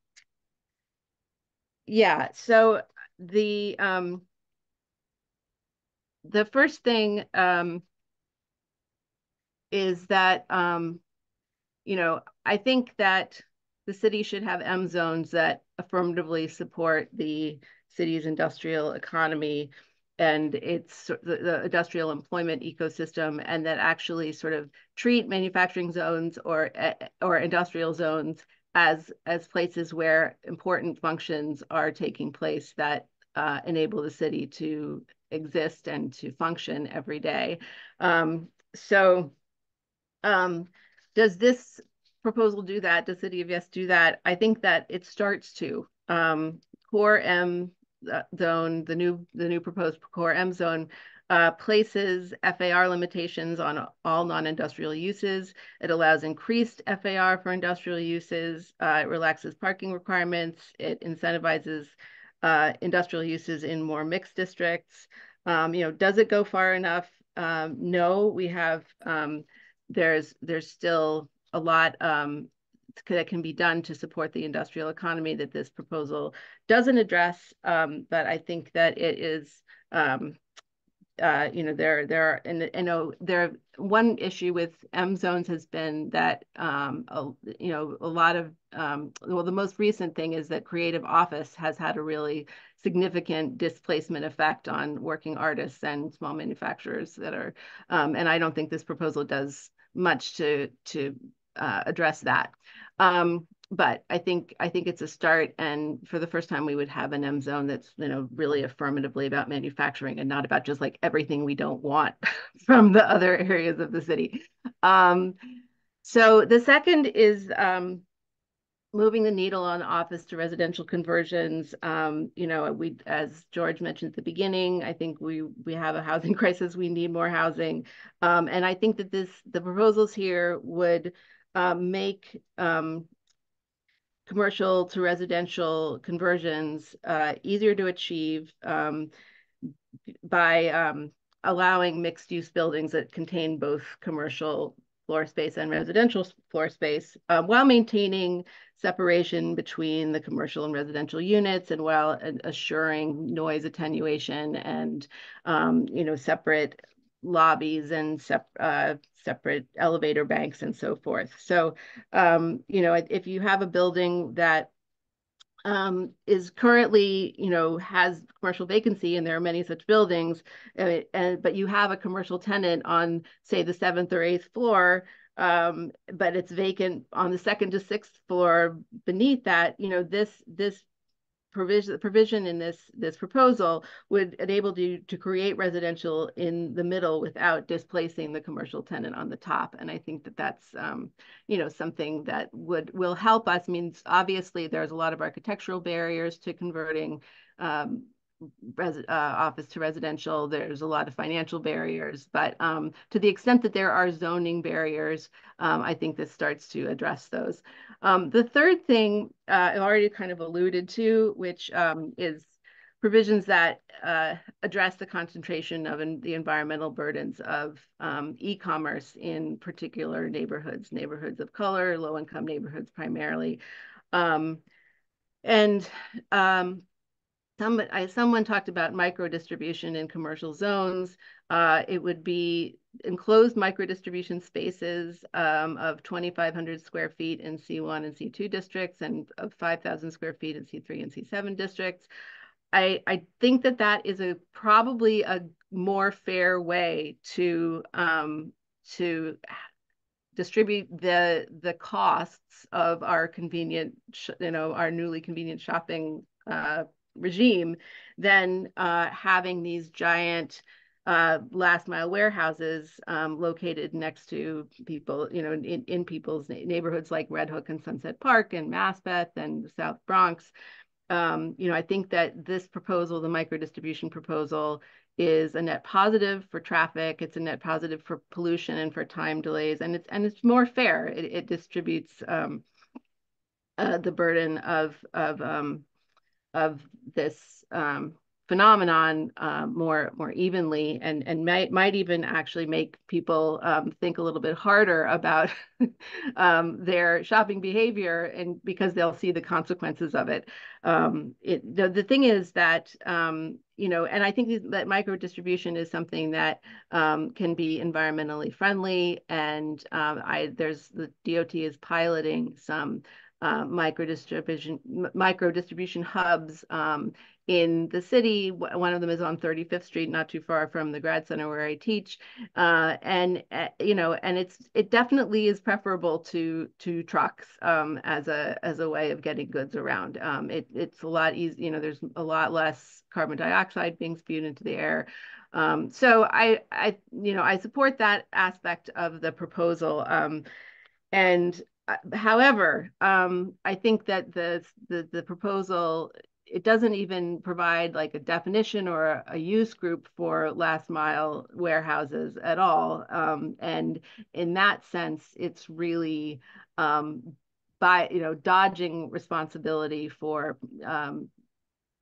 yeah, so the um, the first thing um, is that, um, you know, I think that the city should have M zones that affirmatively support the city's industrial economy and its the, industrial employment ecosystem and that actually sort of treat manufacturing zones or or industrial zones as as places where important functions are taking place that uh, enable the city to exist and to function every day. Um, so um, does this proposal do that? Does City of Yes do that? I think that it starts to. Um, core M uh, zone, the new the new proposed core M zone uh, places FAR limitations on all non-industrial uses. It allows increased FAR for industrial uses. Uh, it relaxes parking requirements. It incentivizes uh, industrial uses in more mixed districts. Um, you know, does it go far enough? Um, no, we have, um, there's, there's still a lot um, that can be done to support the industrial economy that this proposal doesn't address. Um, but I think that it is, um, uh, you know, there there are, and I know there one issue with M zones has been that, um, a, you know, a lot of, um, well, the most recent thing is that creative office has had a really significant displacement effect on working artists and small manufacturers that are, um, and I don't think this proposal does much to to uh, address that. Um, but I think I think it's a start, and for the first time, we would have an M zone that's you know really affirmatively about manufacturing and not about just like everything we don't want (laughs) from the other areas of the city. Um, so the second is um, moving the needle on office to residential conversions. Um, you know, we as George mentioned at the beginning, I think we we have a housing (laughs) crisis. We need more housing, um, and I think that this the proposals here would uh, make um, commercial to residential conversions uh, easier to achieve um, by um, allowing mixed use buildings that contain both commercial floor space and residential floor space uh, while maintaining separation between the commercial and residential units and while assuring noise attenuation and um, you know separate lobbies and sep uh, separate elevator banks and so forth. So, um, you know, if you have a building that um, is currently, you know, has commercial vacancy, and there are many such buildings, uh, and but you have a commercial tenant on, say, the seventh or eighth floor, um, but it's vacant on the second to sixth floor beneath that. You know, this this provision provision in this this proposal would enable you to create residential in the middle without displacing the commercial tenant on the top. And i think that that's um, you know something that would will help us. I means obviously there's a lot of architectural barriers to converting um, res, uh, office to residential. There's a lot of financial barriers, but um, to the extent that there are zoning barriers, um, I think this starts to address those. Um, the third thing uh, I already kind of alluded to, which um, is provisions that uh, address the concentration of the environmental burdens of um, e-commerce in particular neighborhoods, neighborhoods of color, low-income neighborhoods primarily. Um, and um, some, I, someone talked about micro distribution in commercial zones. Uh, it would be enclosed micro distribution spaces um, of 2,500 square feet in C1 and C2 districts and of 5,000 square feet in C3 and C7 districts. I, I think that that is a probably a more fair way to um, to distribute the the costs of our convenient, you know, our newly convenient shopping uh, regime than uh, having these giant uh, last mile warehouses um, located next to people, you know, in, in people's neighborhoods like Red Hook and Sunset Park and Maspeth and the South Bronx. Um, you know, I think that this proposal, the micro distribution proposal, is a net positive for traffic. It's a net positive for pollution and for time delays, and it's and it's more fair. It, it distributes um, uh, the burden of of um, of this um, phenomenon uh, more more evenly and and might might even actually make people um, think a little bit harder about (laughs) um, their shopping behavior and because they'll see the consequences of it. Um, it the, the thing is that um, you know and I think that micro distribution is something that um, can be environmentally friendly and um, I there's the DOT is piloting some uh, micro distribution micro distribution hubs um, in the city. One of them is on 35th Street, not too far from the grad center where I teach. Uh, and uh, you know, and it's it definitely is preferable to to trucks um, as a as a way of getting goods around. Um, it it's a lot easy. You know, there's a lot less carbon dioxide being spewed into the air. Um, so I I you know I support that aspect of the proposal. Um, and however, um, I think that the, the, the proposal it doesn't even provide like a definition or a, a use group for last mile warehouses at all. Um, and in that sense, it's really um, by you know dodging responsibility for um,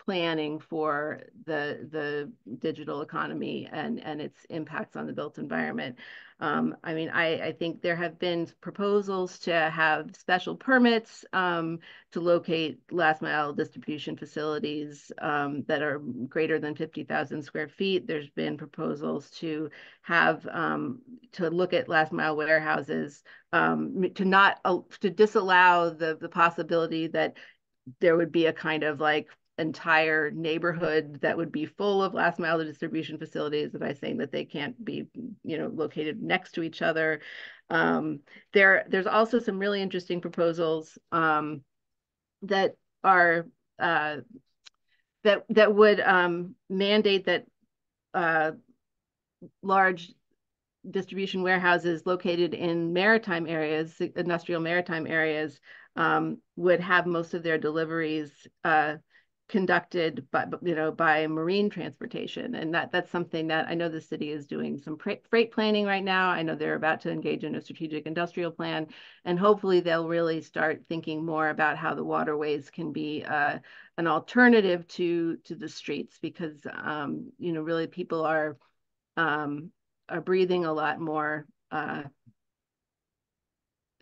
planning for the the digital economy and and its impacts on the built environment. Um, I mean, I, I think there have been proposals to have special permits um, to locate last mile distribution facilities um, that are greater than 50,000 square feet. There's been proposals to have um, to look at last mile warehouses um, to not uh, to disallow the the possibility that there would be a kind of like entire neighborhood that would be full of last mile distribution facilities by saying that they can't be you know located next to each other. Um, there there's also some really interesting proposals um, that are uh, that that would um, mandate that uh, large distribution warehouses located in maritime areas industrial maritime areas um, would have most of their deliveries uh, conducted by you know by marine transportation. And that that's something that I know the city is doing some freight planning right now. I know they're about to engage in a strategic industrial plan. And hopefully they'll really start thinking more about how the waterways can be uh, an alternative to to the streets because um, you know really people are um, are breathing a lot more uh,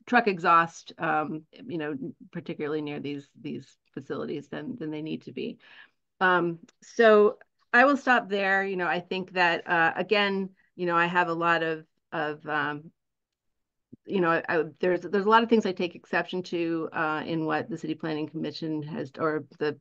truck exhaust, um, you know, particularly near these these facilities than than they need to be. Um, so I will stop there. You know, I think that uh, again, you know, I have a lot of of um, you know, I, there's there's a lot of things I take exception to uh, in what the City Planning Commission has or the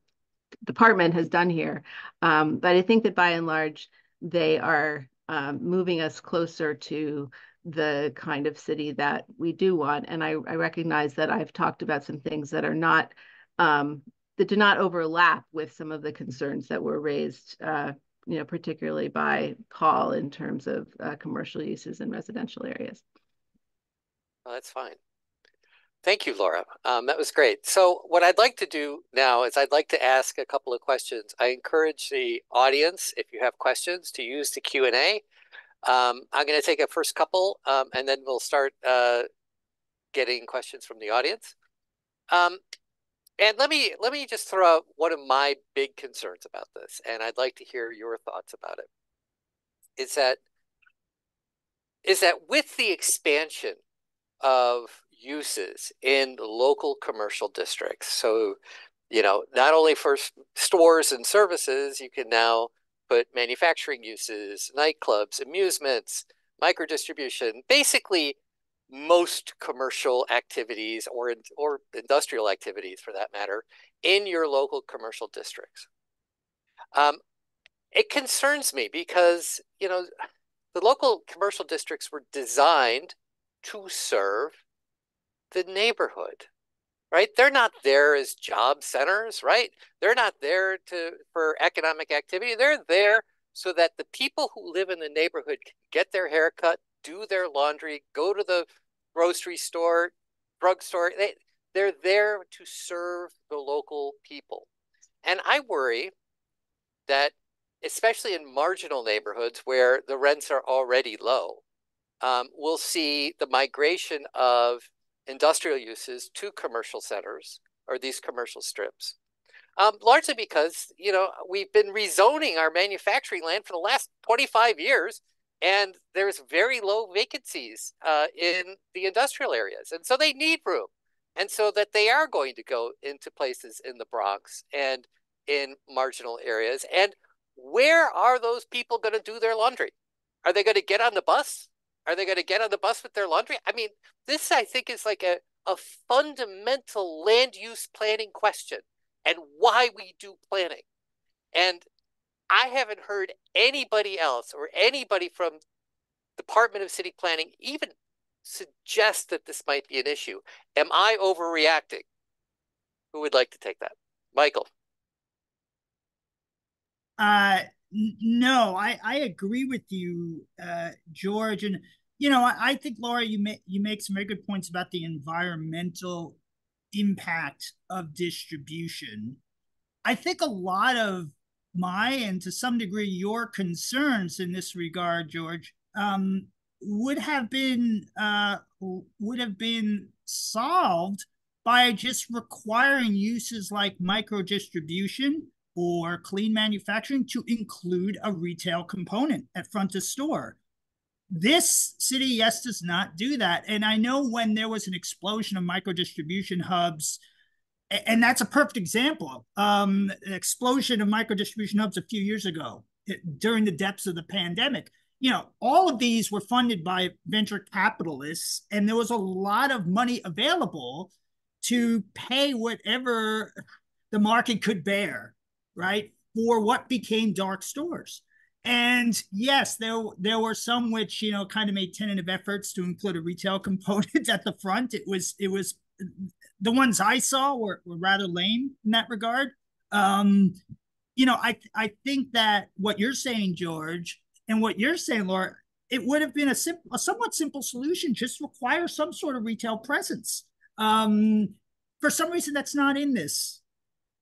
department has done here, um, but I think that by and large they are um, moving us closer to the kind of city that we do want. And I, I recognize that I've talked about some things that are not um, that do not overlap with some of the concerns that were raised, uh, you know, particularly by Paul in terms of uh, commercial uses in residential areas. Well, that's fine. Thank you, Laura. Um, that was great. So what I'd like to do now is I'd like to ask a couple of questions. I encourage the audience, if you have questions, to use the Q&A. Um, I'm going to take a first couple, um, and then we'll start uh, getting questions from the audience. Um, and let me let me just throw out one of my big concerns about this, and I'd like to hear your thoughts about it. Is that is that with the expansion of uses in local commercial districts, so you know not only for stores and services, you can now put manufacturing uses, nightclubs, amusements, micro distribution, basically most commercial activities or or industrial activities for that matter in your local commercial districts. Um, it concerns me because you know the local commercial districts were designed to serve the neighborhood right they're not there as job centers right they're not there to for economic activity they're there so that the people who live in the neighborhood can get their haircut do their laundry, go to the grocery store, drugstore. They, they're there to serve the local people. And I worry that, especially in marginal neighborhoods where the rents are already low, um, we'll see the migration of industrial uses to commercial centers or these commercial strips. Um, largely because you know we've been rezoning our manufacturing land for the last 25 years and there's very low vacancies uh, in the industrial areas and so they need room and so that they are going to go into places in the bronx and in marginal areas. And where are those people going to do their laundry? Are they going to get on the bus are they going to get on the bus with their laundry i mean this i think is like a, a fundamental land use planning question and why we do planning and I haven't heard anybody else or anybody from Department of City Planning even suggest that this might be an issue. Am I overreacting? Who would like to take that? Michael. Uh no, I I agree with you, uh, George, and you know I, I think Laura, you make you make some very good points about the environmental impact of distribution. I think a lot of my and to some degree your concerns in this regard, George, um, would have been uh, would have been solved by just requiring uses like micro distribution or clean manufacturing to include a retail component at front of store. This city, yes, does not do that. And I know when there was an explosion of micro distribution hubs and that's a perfect example. Um, an explosion of micro distribution hubs a few years ago during the depths of the pandemic. You know, all of these were funded by venture capitalists, and there was a lot of money available to pay whatever the market could bear, right, for what became dark stores. And yes, there there were some which you know kind of made tentative efforts to include a retail (laughs) component at the front. It was it was the ones I saw were, were rather lame in that regard. Um, you know, I I think that what you're saying, George, and what you're saying, Laura, it would have been a simple, a somewhat simple solution. Just require some sort of retail presence. Um, for some reason, that's not in this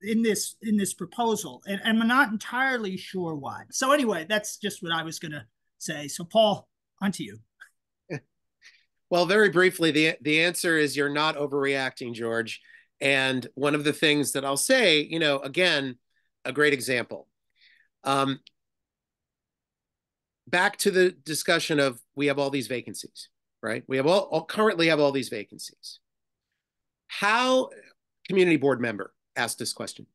in this in this proposal, and, and I'm not entirely sure why. So anyway, that's just what I was going to say. So Paul, on to you. (laughs) Well, very briefly, the the answer is you're not overreacting, George. And one of the things that I'll say, you know, again, a great example. Um, back to the discussion of we have all these vacancies, right? We have all, all currently have all these vacancies. How community board member asked this question.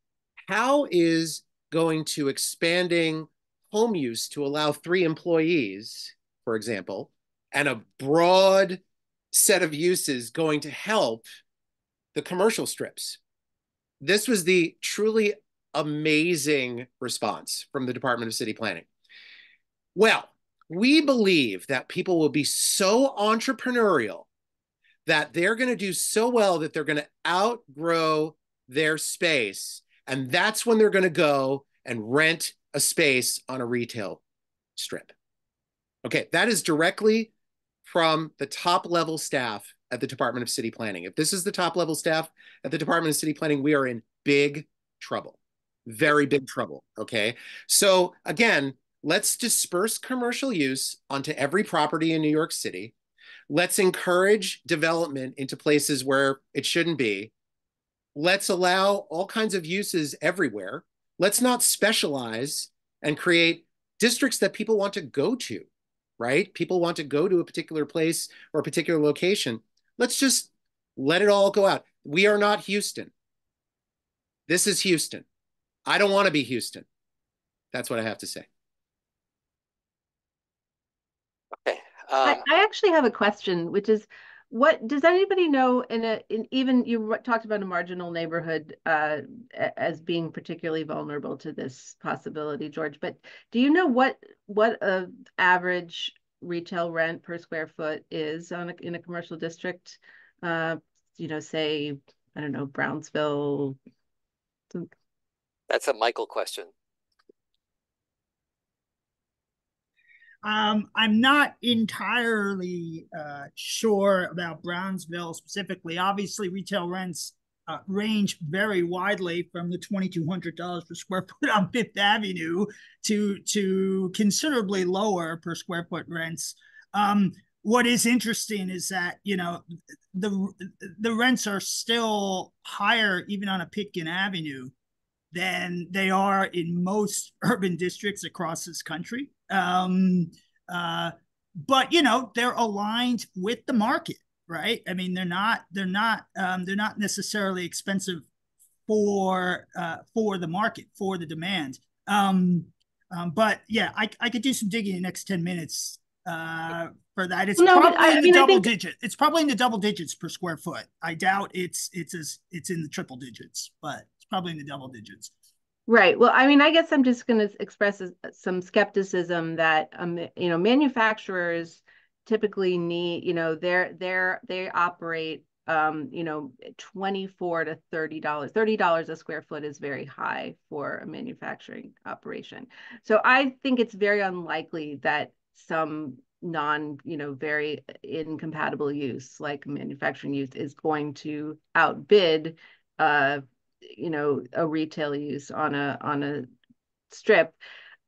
How is going to expanding home use to allow three employees, for example, and a broad set of uses going to help the commercial strips. This was the truly amazing response from the Department of City Planning. Well, we believe that people will be so entrepreneurial that they're going to do so well that they're going to outgrow their space And that's when they're going to go and rent a space on a retail strip. Okay, that is directly from the top level staff at the Department of City Planning. If this is the top level staff at the Department of City Planning, we are in big trouble, very big trouble. Okay, so again, let's disperse commercial use onto every property in New York City. Let's encourage development into places where it shouldn't be. Let's allow all kinds of uses everywhere. Let's not specialize and create districts that people want to go to, right? People want to go to a particular place or a particular location. Let's just let it all go out. We are not Houston. This is Houston. I don't want to be Houston. That's what I have to say. Okay. I, Um, I actually have a question, which is, what does anybody know in a in even you talked about a marginal neighborhood uh, as being particularly vulnerable to this possibility, George. But do you know what what a average retail rent per square foot is on a, in a commercial district? Uh, you know, say I don't know Brownsville. that's a Michael question. Um, I'm not entirely uh, sure about Brownsville specifically. Obviously, retail rents uh, range very widely from the $2,200 per square foot on Fifth Avenue to to considerably lower per square foot rents. Um, what is interesting is that you know the the rents are still higher even on a Pitkin Avenue than they are in most (laughs) urban districts across this country. Um, uh, but you know they're aligned with the market, right? I mean they're not they're not um, they're not necessarily expensive for uh, for the market for the demand. Um, um, but yeah, I, I could do some digging in the next ten minutes uh, for that. It's No, probably I- in I the mean, I double think- digit. It's probably in the double digits per square foot. I doubt it's it's as it's in the triple digits, but probably in the double digits. Right. Well, I mean, I guess I'm just going to express some skepticism that um, you know, manufacturers typically need, you know, they're they're they operate um, you know, 24 to 30 dollars. 30 dollars a square foot is very high for a manufacturing operation. So I think it's very unlikely that some non, you know, very incompatible use like manufacturing use is going to outbid uh you know a retail use on a on a strip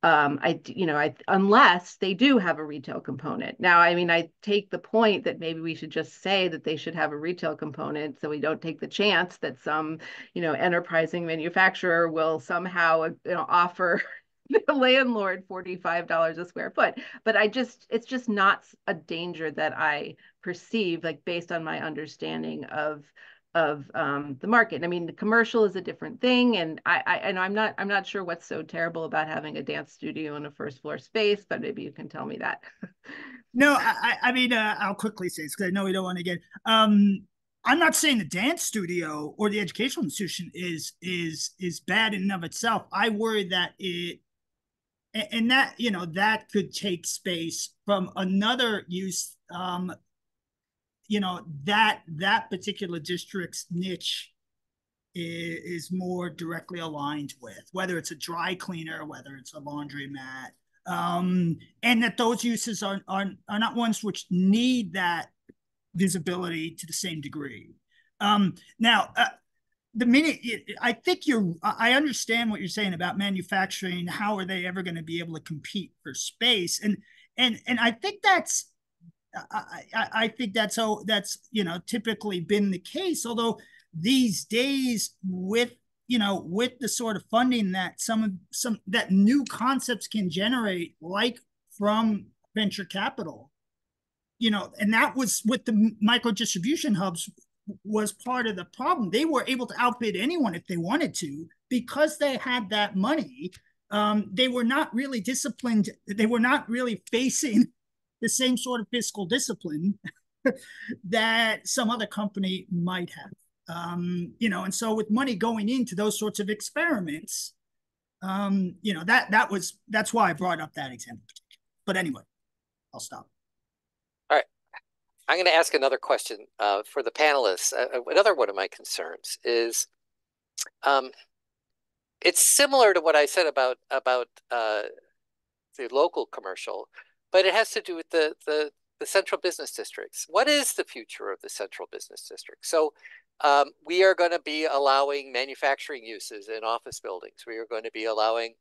um i you know i unless they do have a retail component. Now i mean i take the point that maybe we should just say that they should have a retail component so we don't take the chance that some you know enterprising manufacturer will somehow you know offer (laughs) the landlord $45 a square foot. But i just it's just not a danger that i perceive like based on my understanding of of um, the market. I mean, the commercial is a different thing, and I, I and I'm not I'm not sure what's so terrible about having a dance studio in a first floor space, but maybe you can tell me that. (laughs) No, I, I mean, uh, I'll quickly say this because I know we don't want to get. Um, I'm not saying the dance studio or the educational institution is is is bad in and of itself. I worry that it, and that you know that could take space from another use. Um, you know that that particular district's niche is, is more directly aligned with whether it's a dry cleaner, whether it's a laundromat, um, and that those uses are, are are not ones which need that visibility to the same degree. Um, now, uh, the minute I think you're, I understand what you're saying about manufacturing. How are they ever going to be able to compete for space? And and and I think that's. I, I, think that's how that's you know typically been the case. Although these days, with you know, with the sort of funding that some of some that new concepts can generate, like from venture capital, you know, and that was with the micro distribution hubs was part of the problem. They were able to outbid anyone if they wanted to because they had that money. Um, they were not really disciplined. They were not really facing the same sort of fiscal discipline (laughs) that some other company might have. Um, you know, and so with money going into those sorts of experiments, um, you know, that that was that's why I brought up that example. But anyway, I'll stop. All right, I'm going to ask another question uh, for the panelists. Uh, uh, another one of my concerns is um, it's similar to what I said about about uh, the local commercial, but it has to do with the the the central business districts. What is the future of the central business district? So um, we are going to be allowing manufacturing uses in office buildings. We are going to be allowing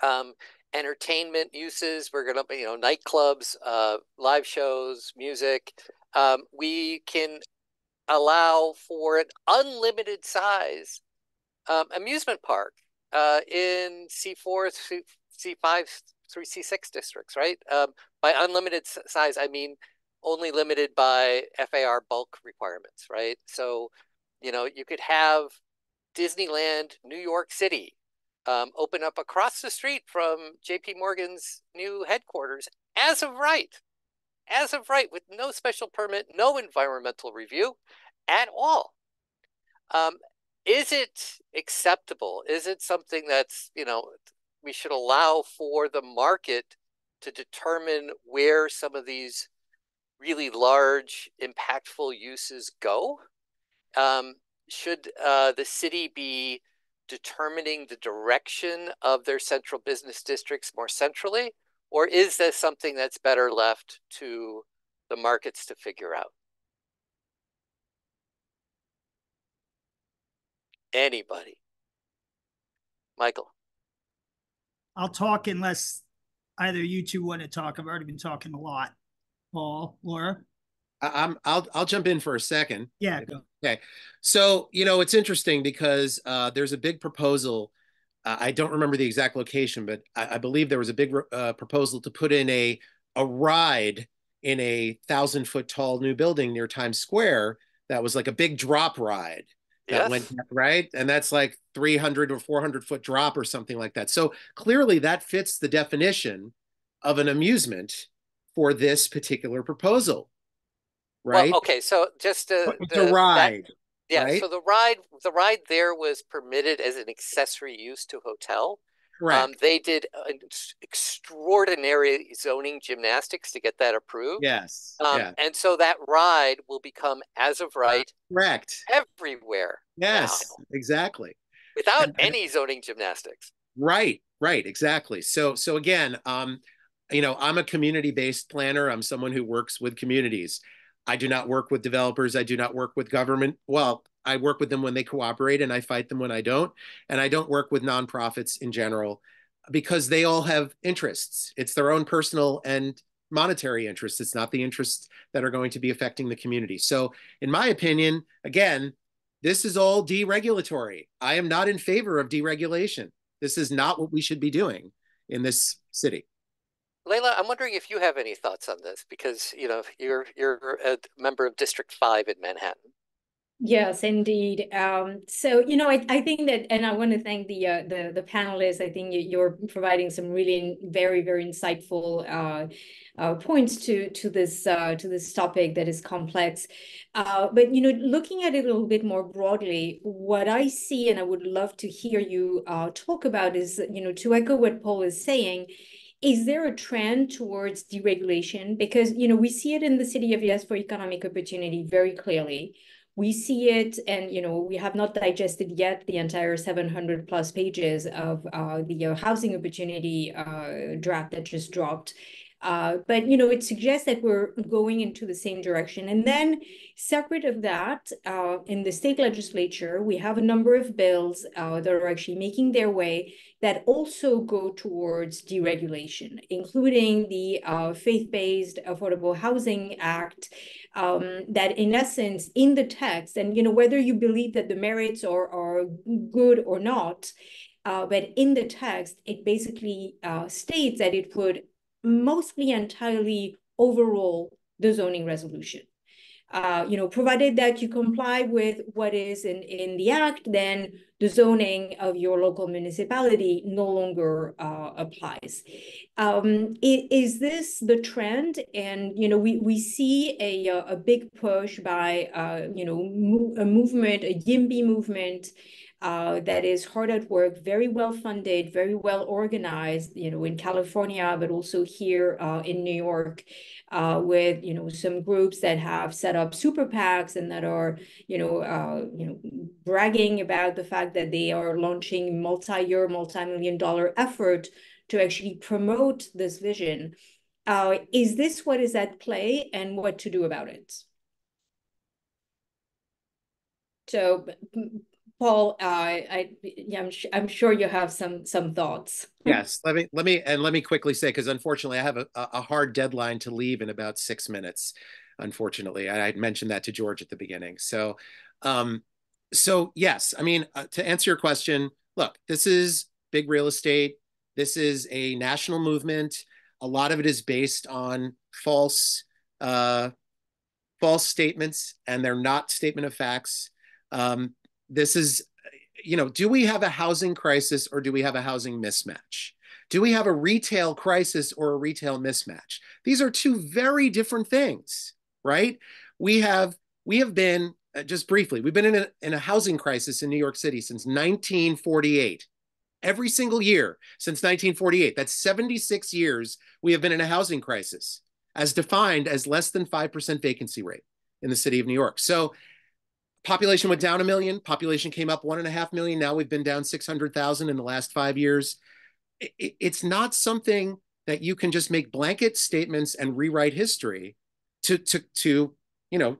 um, entertainment uses. We're going to, be, you know, nightclubs, uh, live shows, music. Um, we can allow for an unlimited size um, amusement park uh, in C4, C5, three C6 districts, right? Um, by unlimited size, I mean only limited by FAR bulk requirements, right? So, you know, you could have Disneyland New York City um, open up across the street from JP Morgan's new headquarters as of right, as of right, with no special permit, no environmental review at all. Um, is it acceptable? Is it something that's, you know, we should allow for the market to determine where some of these really large, impactful uses go? Um, should uh, the city be determining the direction of their central business districts more centrally? Or is this something that's better left to the markets to figure out? Anybody? Michael. I'll talk unless either you two want to talk. I've already been talking a lot. Paul, Laura. I'm I'll I'll jump in for a second. Yeah. Go. Okay. So, you know, it's interesting because uh, there's a big proposal. Uh, I don't remember the exact location, but I, I believe there was a big uh, proposal to put in a a ride in a thousand foot tall new building near Times Square that was like a big drop ride yes. went right and that's like 300 or 400 foot drop or something like that so clearly that fits the definition of an amusement for this particular proposal right well, okay so just uh, the, ride that, yeah right? so the ride the ride there was permitted as an accessory use to hotel Correct. Um, they did extraordinary zoning gymnastics to get that approved. Yes. Um, yeah. And so that ride will become, as of right, correct everywhere. Yes, now, exactly. Without any zoning gymnastics. Right. Right. Exactly. So, so again, um, you know, I'm a community-based planner. I'm someone who works with communities. I do not work with developers. I do not work with government. Well, I work with them when they cooperate and I fight them when I don't. And I don't work with nonprofits in general because they all have interests. It's their own personal and monetary interests. It's not the interests that are going to be affecting the community. So, in my opinion, again, this is all deregulatory. I am not in favor of deregulation. This is not what we should be doing in this city. Layla, I'm wondering if you have any thoughts on this because you know you're you're a member of District Five in Manhattan. Yes, indeed. Um, so you know, I, I think that, and I want to thank the uh, the the panelists. I think you're providing some really very very insightful uh, uh, points to to this uh, to this topic that is complex. Uh, but you know, looking at it a little bit more broadly, what I see, and I would love to hear you uh, talk about, is you know, to echo what Paul is saying is there a trend towards deregulation? Because, you know, we see it in the city of Yes for economic opportunity very clearly we see it and you know we have not digested yet the entire 700 plus pages of uh, the uh, housing opportunity uh, draft that just dropped uh, but you know it suggests that we're going into the same direction. And then separate of that uh, in the state legislature we have a number of bills uh, that are actually making their way that also go towards deregulation including the faith-based affordable housing act um, that in essence in the text and you know whether you believe that the merits are, are good or not uh, but in the text it basically uh, states that it would mostly entirely overrule the zoning resolution uh, you know, provided that you comply with what is in, in the act, then the zoning of your local municipality no longer uh, applies. Um, is this the trend? And, you know, we, we see a, a big push by, uh, you know, mo a movement, a YIMBY movement, uh, that is hard at work, very well funded, very well organized, you know, in California, but also here uh, in New York, uh, with you know some groups that have set up super PACs and that are you know uh, you know bragging about the fact that they are launching multi-year, multi-million dollar effort to actually promote this vision. Uh, is this what is at play, and what to do about it? So Paul, uh, I, I'm, I'm sure you have some some thoughts. Yes, let me let me and let me quickly say because unfortunately I have a, a hard deadline to leave in about six minutes. Unfortunately, I, I mentioned that to George at the beginning. So, um, so yes, I mean uh, to answer your question, look, this is big real estate. This is a national movement. A lot of it is based on false uh, false statements, and they're not statement of facts. Um, this is, you know, do we have a housing crisis or do we have a housing mismatch? Do we have a retail crisis or a retail mismatch? These are two very different things, right? We have we have been uh, just briefly, we've been in a, in a housing crisis in New York City since 1948. Every single year since 1948, that's 76 years we have been in a housing crisis, as defined as less than 5% vacancy rate in the city of New York. So population went down a million. Population came up one and a half million. Now we've been down 600000 in the last five years. It, it's not something that you can just make blanket statements and rewrite history to to to you know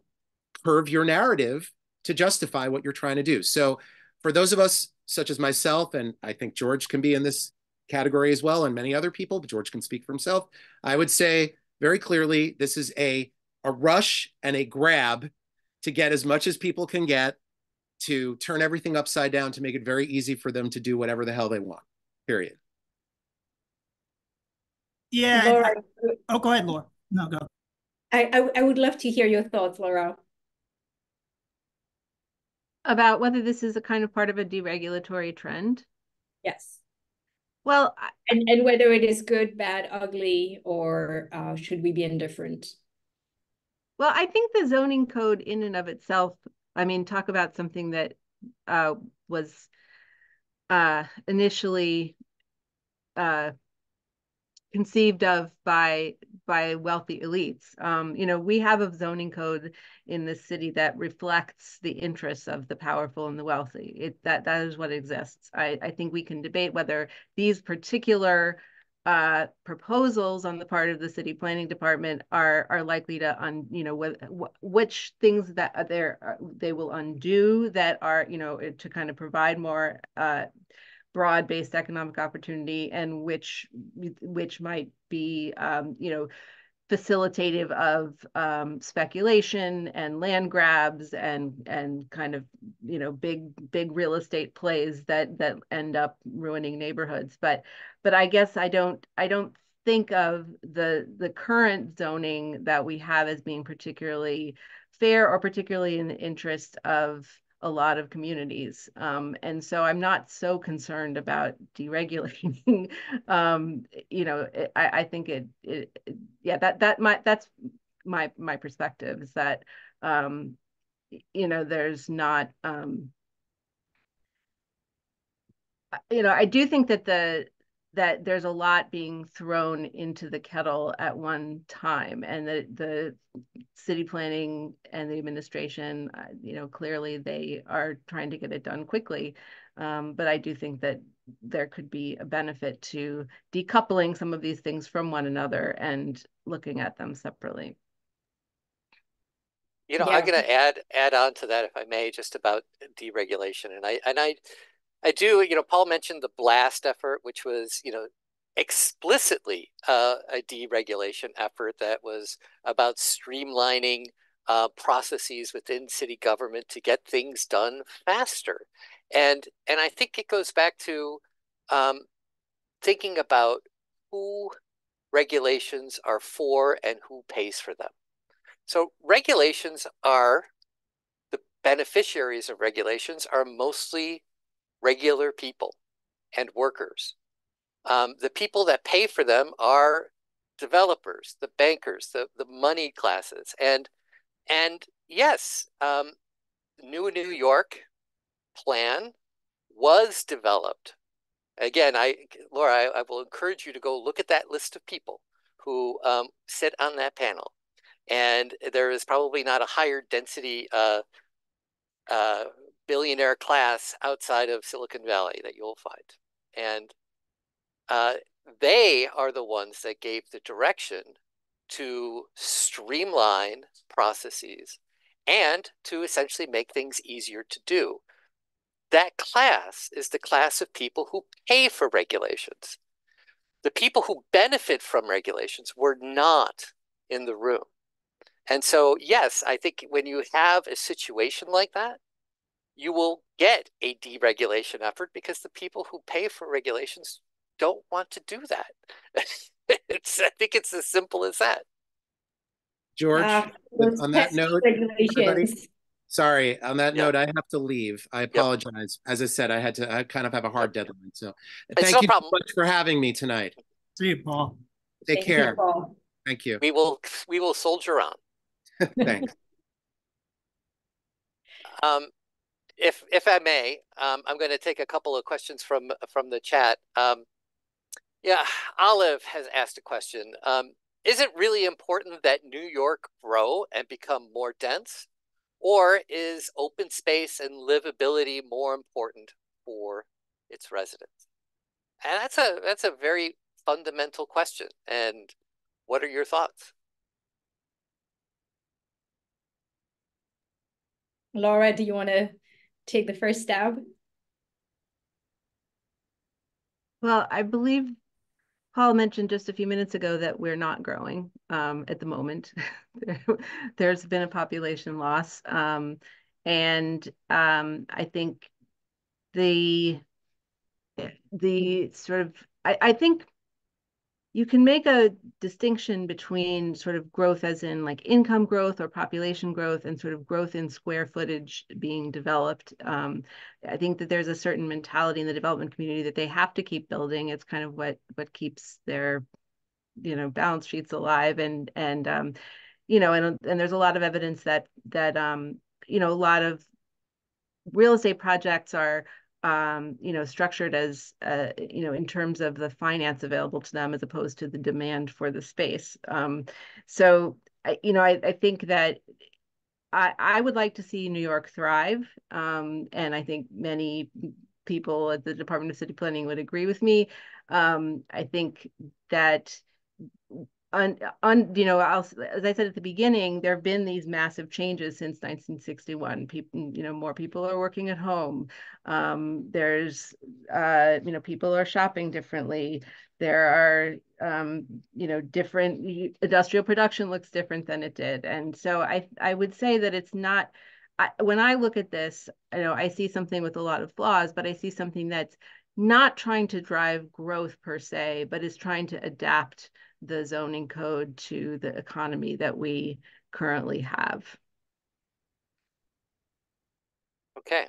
curve your narrative to justify what you're trying to do. So for those of us such as myself and i think george can be in this category as well and many other people but george can speak for himself i would say very clearly this is a a rush and a grab to get as much as people can get to turn everything upside down to make it very easy for them to do whatever the hell they want. Period. Yeah. Laura, oh, go ahead, Laura. No, go. I, I, I would love to hear your thoughts, Laura. About whether this is a kind of part of a deregulatory trend. Yes. Well, and, and whether it is good, bad, ugly, or uh, should we be indifferent? Well, I think the zoning code in and of itself, I mean, talk about something that uh, was uh, initially uh, conceived of by by wealthy elites. Um, you know, we have a zoning code in this city that reflects the interests of the powerful and the wealthy. It that that is what exists. I, I think we can debate whether these particular uh, proposals on the part of the city planning department are are likely to un you know wh which things that they're uh, they will undo that are you know to kind of provide more uh, broad-based economic opportunity and which which might be um, you know facilitative of um, speculation and land grabs and and kind of you know big big real estate plays that that end up ruining neighborhoods. But but I guess I don't I don't think of the the current zoning that we have as being particularly fair or particularly in the interest of a lot of communities. Um, and so I'm not so concerned about (laughs) deregulating. um, you know, I, I think it, it, it, yeah, that, that my, that's my, my perspective is that, um, you know, there's not, um, you know, I do think that the, that there's a lot being thrown into the kettle at one time and the the city planning and the administration uh, you know clearly they are trying to get it done quickly. Um, but i do think that there could be a benefit to decoupling some of these things from one another and looking at them separately. You know yeah. i'm going to add add on to that if i may just about deregulation. And i and i I do, you know, Paul mentioned the BLAST effort, which was, you know, explicitly uh, a deregulation effort that was about streamlining uh, processes within city government to get things done faster. And and I think it goes back to um, thinking about who regulations are for and who pays for them. So regulations are the beneficiaries of regulations are mostly regular people and workers. Um, the people that pay for them are developers, the bankers, the, the money classes. And, and yes, um, New New York plan was developed. Again, I Laura, I, I will encourage you to go look at that list of people who um, sit on that panel, and there is probably not a higher density uh, uh, billionaire class outside of Silicon Valley that you'll find, and uh, they are the ones that gave the direction to streamline processes and to essentially make things easier to do. That class is the class of people who pay for regulations. The people who benefit from regulations were not in the room. And so, yes, I think when you have a situation like that, you will get a deregulation effort because the people who pay for regulations don't want to do that. (laughs) it's, I think it's as simple as that. George, uh, on that note, sorry, on that note, I have to leave. I apologize. Yep. As I said, I had to I kind of have a hard deadline. So thank no you problem. so much for having me tonight. See you, Paul. Take Thank care. You, Paul. Thank you. We will we will soldier on. (laughs) Thanks. (laughs) um, if if I may, um, I'm going to take a couple of questions from from the chat. Um, yeah, Olive has asked a question. Um, is it really important that New York grow and become more dense? Or is open space and livability more important for its residents? And that's a that's a very fundamental question. And what are your thoughts? Laura, do you want to take the first stab? Well, I believe Paul mentioned just a few minutes ago that we're not growing um, at the moment. (laughs) There's been a population loss. Um, and um, I think the the sort of I, I think you can make a distinction between sort of growth as in like income growth or population growth and sort of growth in square footage being developed. Um, I think that there's a certain mentality in the development community that they have to keep building. It's kind of what what keeps their you know balance sheets alive and and um, you know and and there's a lot of evidence that that um, you know a lot of real estate projects are um, you know, structured as, uh, you know, in terms of the finance available to them as opposed to the demand for the space. Um, so, I, you know, I, I think that I, I would like to see New York thrive. Um, and I think many people at the Department of City Planning would agree with me. Um, I think that on, on you know, I'll, as I said at the beginning, there have been these massive changes since 1961. People, you know, more people are working at home. Um, there's, uh, you know, people are shopping differently. There are, um, you know, different industrial production looks different than it did, and so I, I would say that it's not. I, when I look at this, you know, I see something with a lot of flaws, but I see something that's not trying to drive growth per se, but is trying to adapt the zoning code to the economy that we currently have. Okay.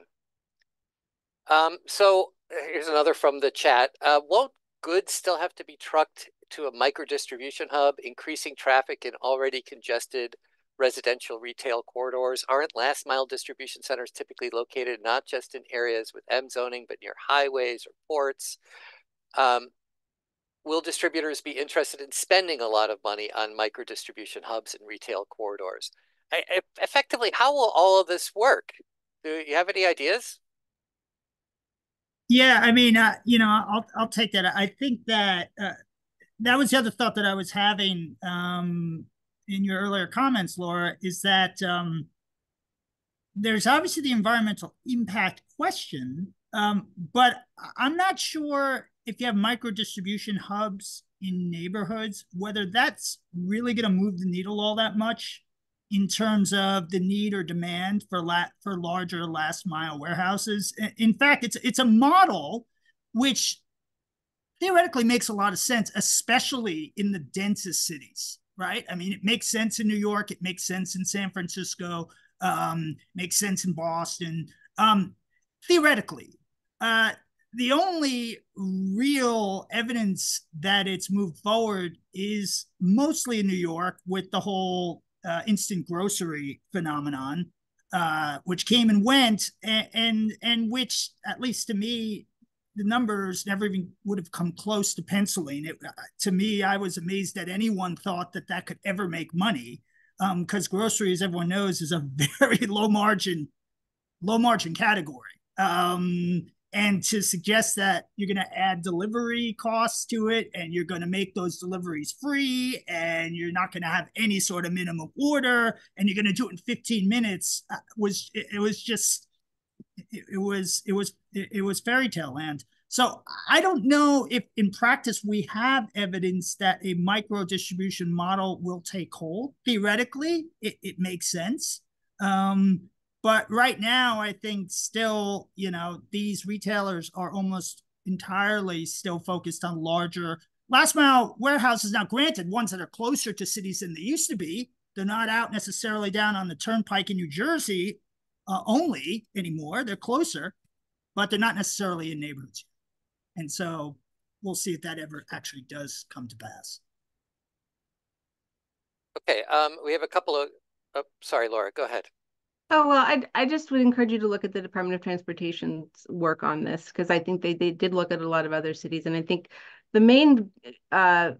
Um, so here's another from the chat. Uh, won't goods still have to be trucked to a micro distribution hub, increasing traffic in already congested residential retail corridors? Aren't last mile distribution centers typically located not just in areas with M zoning, but near highways or ports? Um, will distributors be interested in spending a lot of money on micro distribution hubs and retail corridors? I, I, effectively, how will all of this work? Do you have any ideas? Yeah, I mean, uh, you know, I'll I'll take that. I think that uh, that was the other thought that I was having um, in your earlier comments, Laura, is that um, there's obviously the environmental impact question, um, but I'm not sure if you have micro distribution hubs in neighborhoods, whether that's really going to move the needle all that much in terms of the need or demand for la- for larger last mile warehouses. In fact, it's it's a model which theoretically makes a lot of sense, especially in the densest cities, right? I mean, it makes sense in New York, it makes sense in San Francisco, um, makes sense in Boston. Um, theoretically, uh, the only real evidence that it's moved forward is mostly in New York with the whole uh, instant grocery phenomenon. uh, which came and went, and, and and which, at least to me, the numbers never even would have come close to penciling. It, uh, to me, I was amazed that anyone thought that that could ever make money, because um, everyone knows, is a (laughs) very low margin, low margin category. Um, and to suggest that you're going to add delivery costs to it and you're going to make those deliveries free and you're not going to have any sort of minimum order and you're going to do it in 15 minutes uh, was it, was just it, was it was it, it was fairy tale land. So i don't know if in practice we have evidence that a micro distribution model will take hold. Theoretically it, it makes sense. Um, but right now, I think still, you know, these retailers are almost entirely still focused on larger last mile warehouses. Now, granted, ones that are closer to cities than they used to be. They're not out necessarily down on the turnpike in New Jersey uh, only anymore. They're closer, but they're not necessarily in neighborhoods. And so we'll see if that ever actually does come to pass. Okay, um, we have a couple of. Oh, sorry, Laura, go ahead. Oh, well, I, I just would encourage you to look at the Department of Transportation's work on this because I think they, they did look at a lot of other cities. And I think the main uh,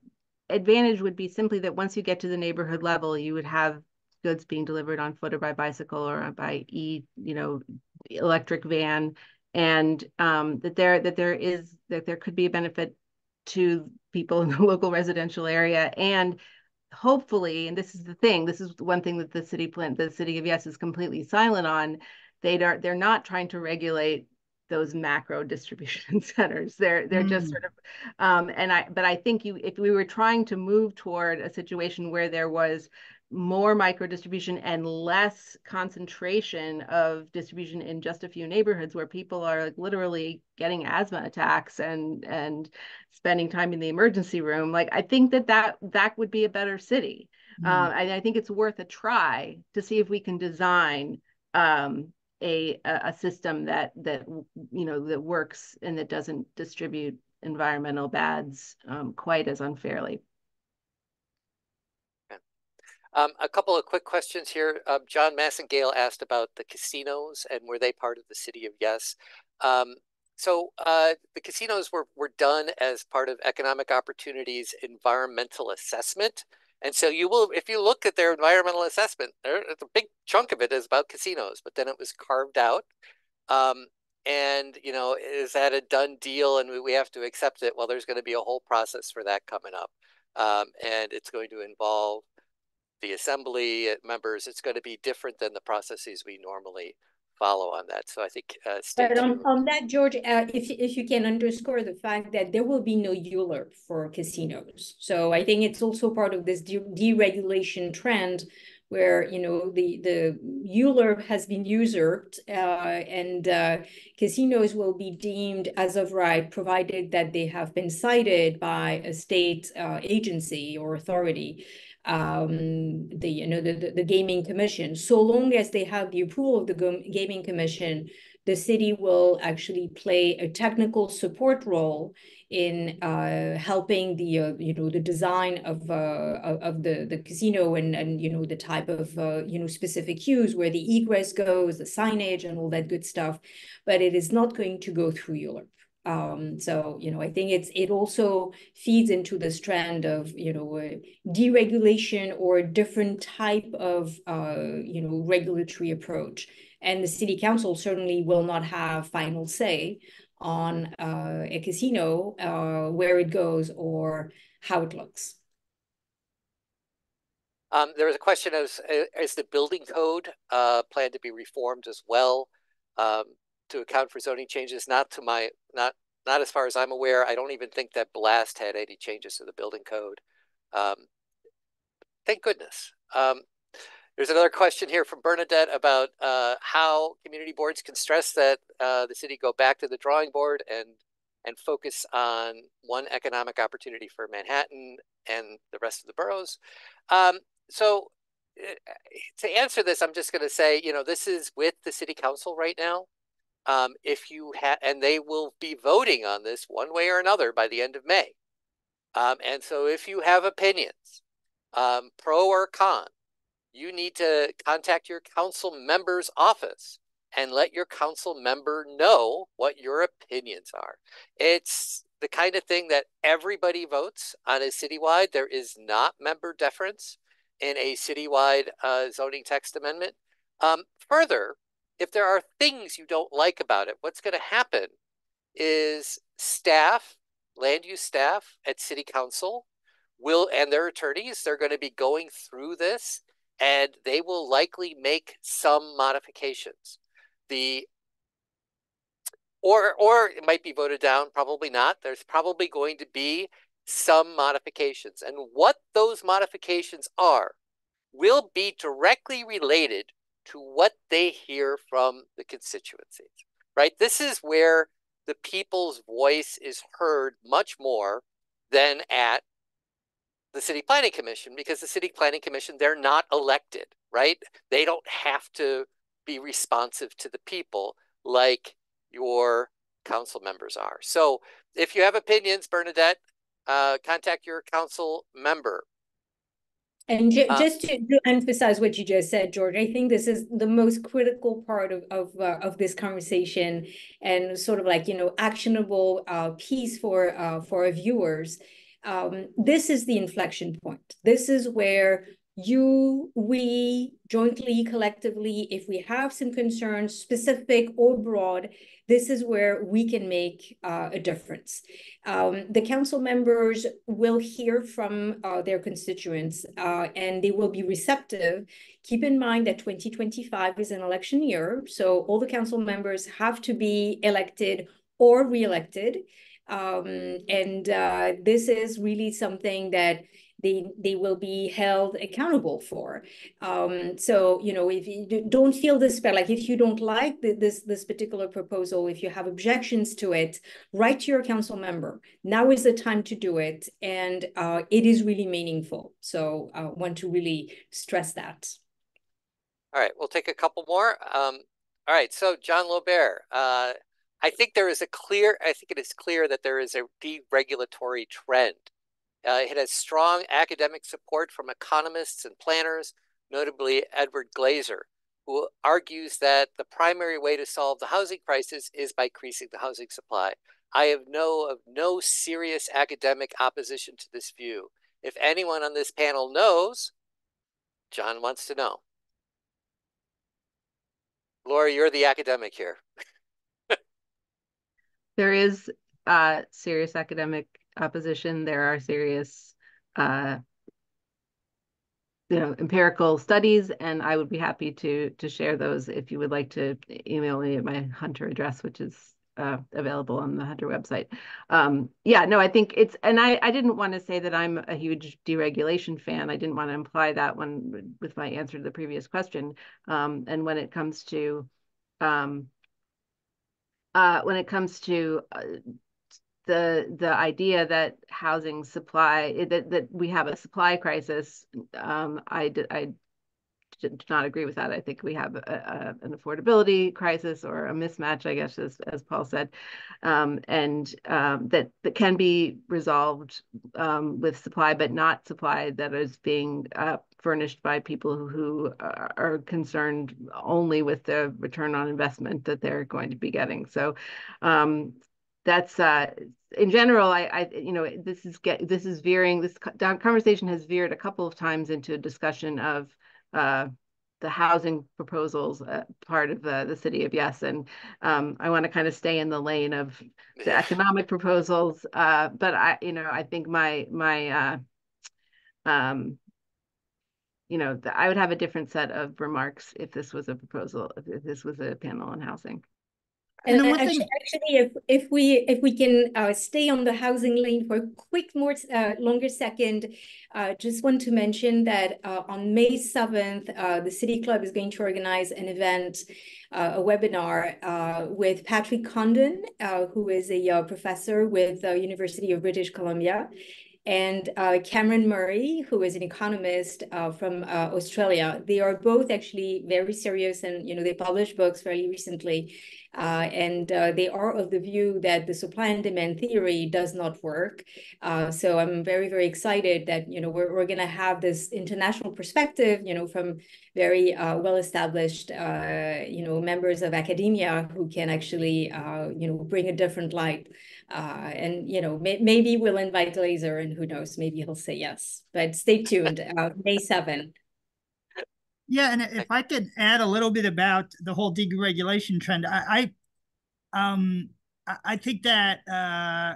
advantage would be simply that once you get to the neighborhood level, you would have goods being delivered on foot or by bicycle or by e, you know, electric van, and um, that there that there is that there could be a benefit to people in the (laughs) local residential area and hopefully, and this is the thing, this is one thing that the city plan, the city of Yes is completely silent on. They don't, they're not trying to regulate those macro distribution (laughs) centers. They're they're mm. just sort of um, and I but I think you if we were trying to move toward a situation where there was more micro distribution and less concentration of distribution in just a few neighborhoods where people are like literally getting asthma attacks and and spending time in the emergency room like i think that that that would be a better city mm. uh, and i think it's worth a try to see if we can design um, a a system that that you know that works and that doesn't distribute environmental bads um, quite as unfairly um, a couple of quick questions here. Um, John Massengale asked about the casinos and were they part of the city of Yes? Um, so uh, the casinos were, were done as part of economic opportunities environmental assessment. And so you will, if you look at their environmental assessment, there, a big chunk of it is about casinos, but then it was carved out. Um, and, you know, is that a done deal and we have to accept it? Well, there's going to be a whole process for that coming up. Um, and it's going to involve the assembly members, it's going to be different than the processes we normally follow on that. So I think uh, But on, on that, George, uh, if, if you can underscore the fact that there will be no ULURP for casinos. So I think it's also part of this de deregulation trend where you know the the ULURP has been usurped uh, and uh, casinos will be deemed as of right provided that they have been sited by a state uh, agency or authority um, the you know the, the, gaming commission. So long as they have the approval of the gaming commission, the city will actually play a technical support role in uh, helping the uh, you know the design of uh, of the the casino and and you know the type of uh, you know specific cues where the egress goes, the signage, and all that good stuff. But it is not going to go through ULURP. Um, so, you know, I think it's it also feeds into this trend of, you know, uh, deregulation or a different type of, uh, you know, regulatory approach. And the city council certainly will not have final say on uh, a casino, uh, where it goes or how it looks. Um, there was a question as is the building code uh, planned to be reformed as well? Um, to account for zoning changes. Not to my not not as far as I'm aware. I don't even think that Blast had any changes to the building code. Um, thank goodness. Um, there's another question here from Bernadette about uh, how community boards can stress that uh, the city go back to the drawing board and and focus on one economic opportunity for Manhattan and the rest of the boroughs. Um, so eh, to answer this, I'm just going to say, you know, this is with the city council right now. Um, if you have, and they will be voting on this one way or another by the end of May. Um, and so if you have opinions, um, pro or con, you need to contact your council member's office and let your council member know what your opinions are. It's the kind of thing that everybody votes on a citywide. There is not member deference in a citywide uh, zoning text amendment. Um, further, if there are things you don't like about it, what's going to happen is staff, land use staff at city council will, and their attorneys, they're going to be going through this and they will likely make some modifications. The or or it might be voted down, probably not. There's probably going to be some modifications. And what those modifications are will be directly related to what they hear from the constituencies, right? This is where the people's voice is heard much more than at the city planning commission because the city planning commission they're not elected right? They don't have to be responsive to the people like your council members are. So if you have opinions bernadette uh, contact your council member and ju uh, just to, to, emphasize what you just said, George, I think this is the most critical part of of, uh, of this conversation, and sort of like you know actionable uh, piece for uh, for our viewers um, this is the inflection point. This is where you, we, jointly, collectively, if we have some concerns, specific or broad, this is where we can make uh, a difference. Um, the council members will hear from uh, their constituents uh, and they will be receptive. Keep in mind that 2025 is an election year, so all the council members have to be elected or re-elected. Um, and uh, this is really something that they they will be held accountable for. Um, so you know, if you don't feel despair, like if you don't like the, this this particular proposal, if you have objections to it, write to your council member. Now is the time to do it, and uh, it is really meaningful. So I uh, want to really stress that. All right, we'll take a couple more. Um, all right, so John Lobert, uh, I think there is a clear, I think it is clear that there is a deregulatory trend. Uh, it has strong academic support from economists and planners, notably Edward Glaeser, who argues that the primary way to solve the housing crisis is by increasing the housing supply. I have no of no serious academic opposition to this view. If anyone on this panel knows, John wants to know. Laura, you're the academic here. (laughs) there is uh, serious academic opposition. There are serious, uh, you know, empirical studies, and I would be happy to to share those if you would like to email me at my Hunter address, which is uh, available on the Hunter website. Um, yeah, no, I think it's, and I, I didn't want to say that I'm a huge deregulation fan. I didn't want to imply that one with my answer to the previous question. Um, and when it comes to um, uh, when it comes to uh, the the idea that housing supply eh, that that we have a supply crisis, um, I I do not agree with that. I think we have a, a, an affordability crisis or a mismatch, I guess, as, as Paul said, um, and um, that, that can be resolved um, with supply, but not supply that is being uh, furnished by people who are concerned only with the return on investment that they're going to be getting. So um, that's uh, in general. I, I, you know, this is get this is veering. This conversation has veered a couple of times into a discussion of uh, the housing proposals uh, part of the, the city of yes and um, i want to kind of stay in the lane of the economic proposals uh, but i you know i think my my uh, um, you know, I would have a different set of remarks if this was a proposal, if this was a panel on housing. And, and actually, thing... actually, if if we if we can uh, stay on the housing lane for a quick more uh, longer second, uh, just want to mention that uh, on May seventh, uh, the City Club is going to organize an event, uh, a webinar with Patrick Condon, who is a professor with the University of British Columbia, and uh, Cameron Murray, who is an economist uh, from uh, Australia. They are both actually very serious, and you know they published books very recently, uh, and uh, they are of the view that the supply and demand theory does not work. Uh, so I'm very very excited that you know we're we're going to have this international perspective, you know, from very well established you know members of academia who can actually you know bring a different light. Uh, and you know, may maybe we'll invite Glaeser, and who knows, maybe he'll say yes. But stay tuned. Uh, May 7. Yeah, and if I could add a little bit about the whole deregulation trend, I, I um I think that uh,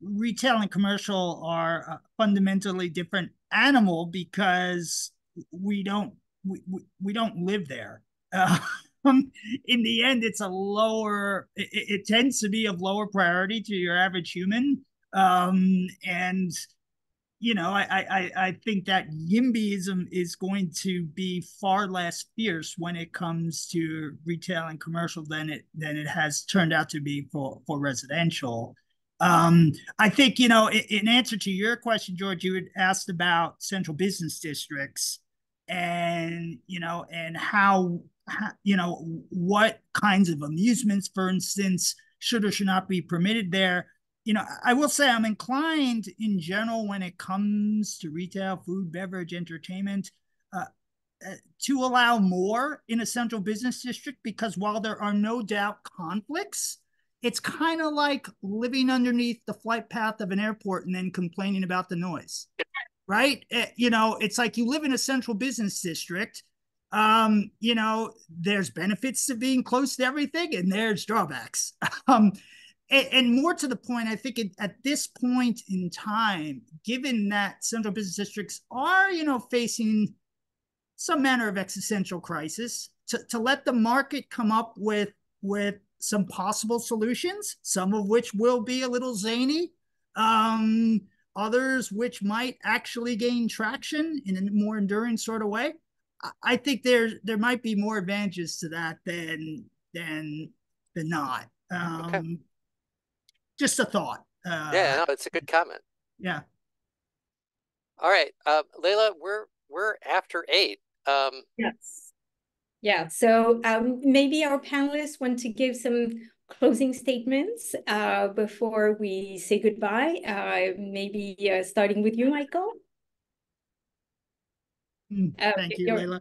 retail and commercial are a fundamentally different animal because we don't we, we, we don't live there. Uh, (laughs) um, in the end, it's a lower, it, it, tends to be of lower priority to your average human. Um, and, you know, I, I, I think that YIMBYism is going to be far less fierce when it comes to retail and commercial than it than it has turned out to be for, for residential. Um, I think, you know, in, in answer to your question, George, you had asked about central business districts and, you know, and how you know, what kinds of amusements, for instance, should or should not be permitted there. You know, I will say I'm inclined in general when it comes to retail, food, beverage, entertainment, uh, uh, to allow more in a central business district because while there are no doubt conflicts, it's kind of like living underneath the flight path of an airport and then complaining about the noise, right? Uh, you know, it's like you live in a central business district um, you know, there's benefits to being close to everything and there's drawbacks. (laughs) um, and, and, more to the point, I think it, at this point in time, given that central business districts are, you know, facing some manner of existential crisis, to, to let the market come up with with some possible solutions, some of which will be a little zany, um, others which might actually gain traction in a more enduring sort of way. I think there there might be more advantages to that than than than not. Um, okay. Just a thought. Uh, yeah, no, it's a good comment. Yeah. All right, uh, Layla, we're we're after eight. Um, yes. Yeah. So um, maybe our panelists want to give some closing statements uh, before we say goodbye. Uh, maybe uh, starting with you, Michael. Mm, uh, thank you, Layla.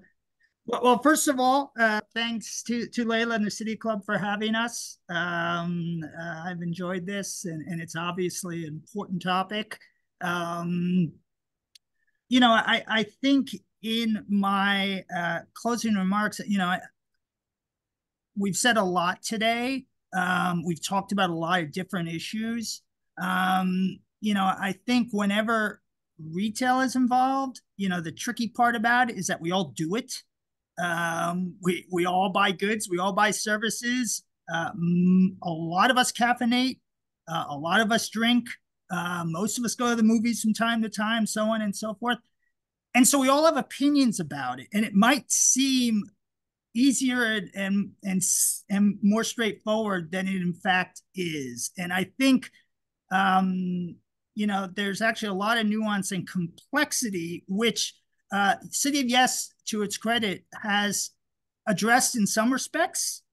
Well, well, first of all, uh, thanks to, to Layla and the City Club for having us. Um, uh, I've enjoyed this, and, and it's obviously an important topic. Um, you know, I, I think in my uh, closing remarks, you know, I, we've said a lot today. Um, we've talked about a lot of different issues. Um, you know, I think whenever retail is involved, you know, the tricky part about it is that we all do it. Um, we we all buy goods, we all buy services. Uh, a lot of us caffeinate, uh, a lot of us drink. Uh, most of us go to the movies from time to time, so on and so forth. And so we all have opinions about it, and it might seem easier and and and, and more straightforward than it in fact is. And I think um, you know, there's actually a lot of nuance and complexity, which uh, City of Yes, to its credit, has addressed in some respects,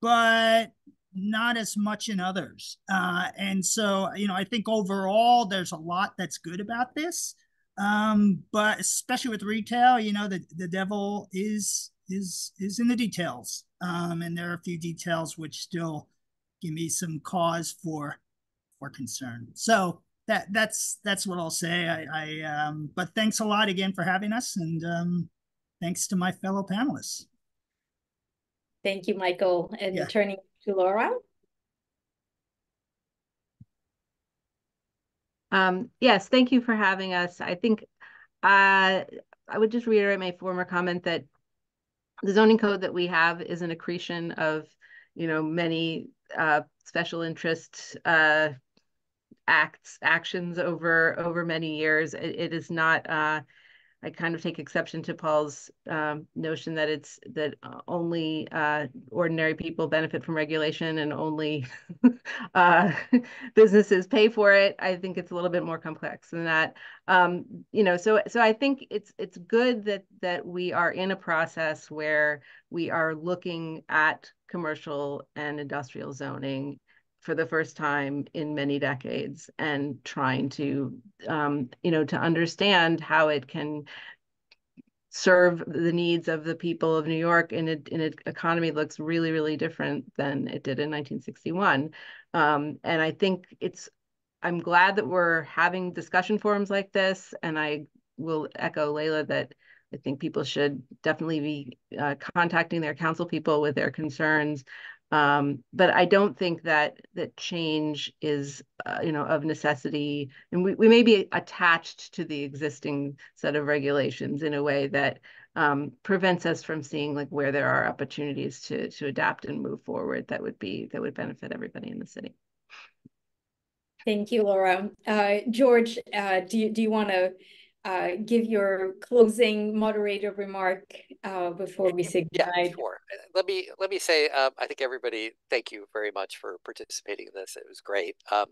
but not as much in others. Uh, and so, you know, I think overall there's a lot that's good about this. Um, but especially with retail, you know, the, the devil is is is in the details. Um, and there are a few details which still give me some cause for for concern. So that that's that's what I'll say. I, I um, but thanks a lot again for having us, and um, thanks to my fellow panelists. Thank you, Michael. And yeah. turning to Laura. Um, yes, thank you for having us. I think uh, I would just reiterate my former comment that the zoning code that we have is an accretion of, you know, many uh, special interest uh, acts actions over over many years. it, it is not. Uh, I kind of take exception to Paul's um, notion that it's that only uh, ordinary people benefit from regulation and only (laughs) uh, (laughs) businesses pay for it. I think it's a little bit more complex than that. Um, you know, so so I think it's it's good that that we are in a process where we are looking at commercial and industrial zoning for the first time in many decades and trying to um, you know to understand how it can serve the needs of the people of New York in, a, in an economy looks really really different than it did in 1961 um, and I think it's I'm glad that we're having discussion forums like this and I will echo Layla that I think people should definitely be uh, contacting their council people with their concerns um, but I don't think that that change is, uh, you know, of necessity. And we, we may be attached to the existing set of regulations in a way that um, prevents us from seeing like where there are opportunities to to adapt and move forward that would be that would benefit everybody in the city. Thank you, Laura. Uh, George, uh, do you do you want to uh, give your closing moderator remark uh, before we say goodbye? Yeah, sure. Let me let me say, um, I think everybody, thank you very much for participating in this. It was great. Um,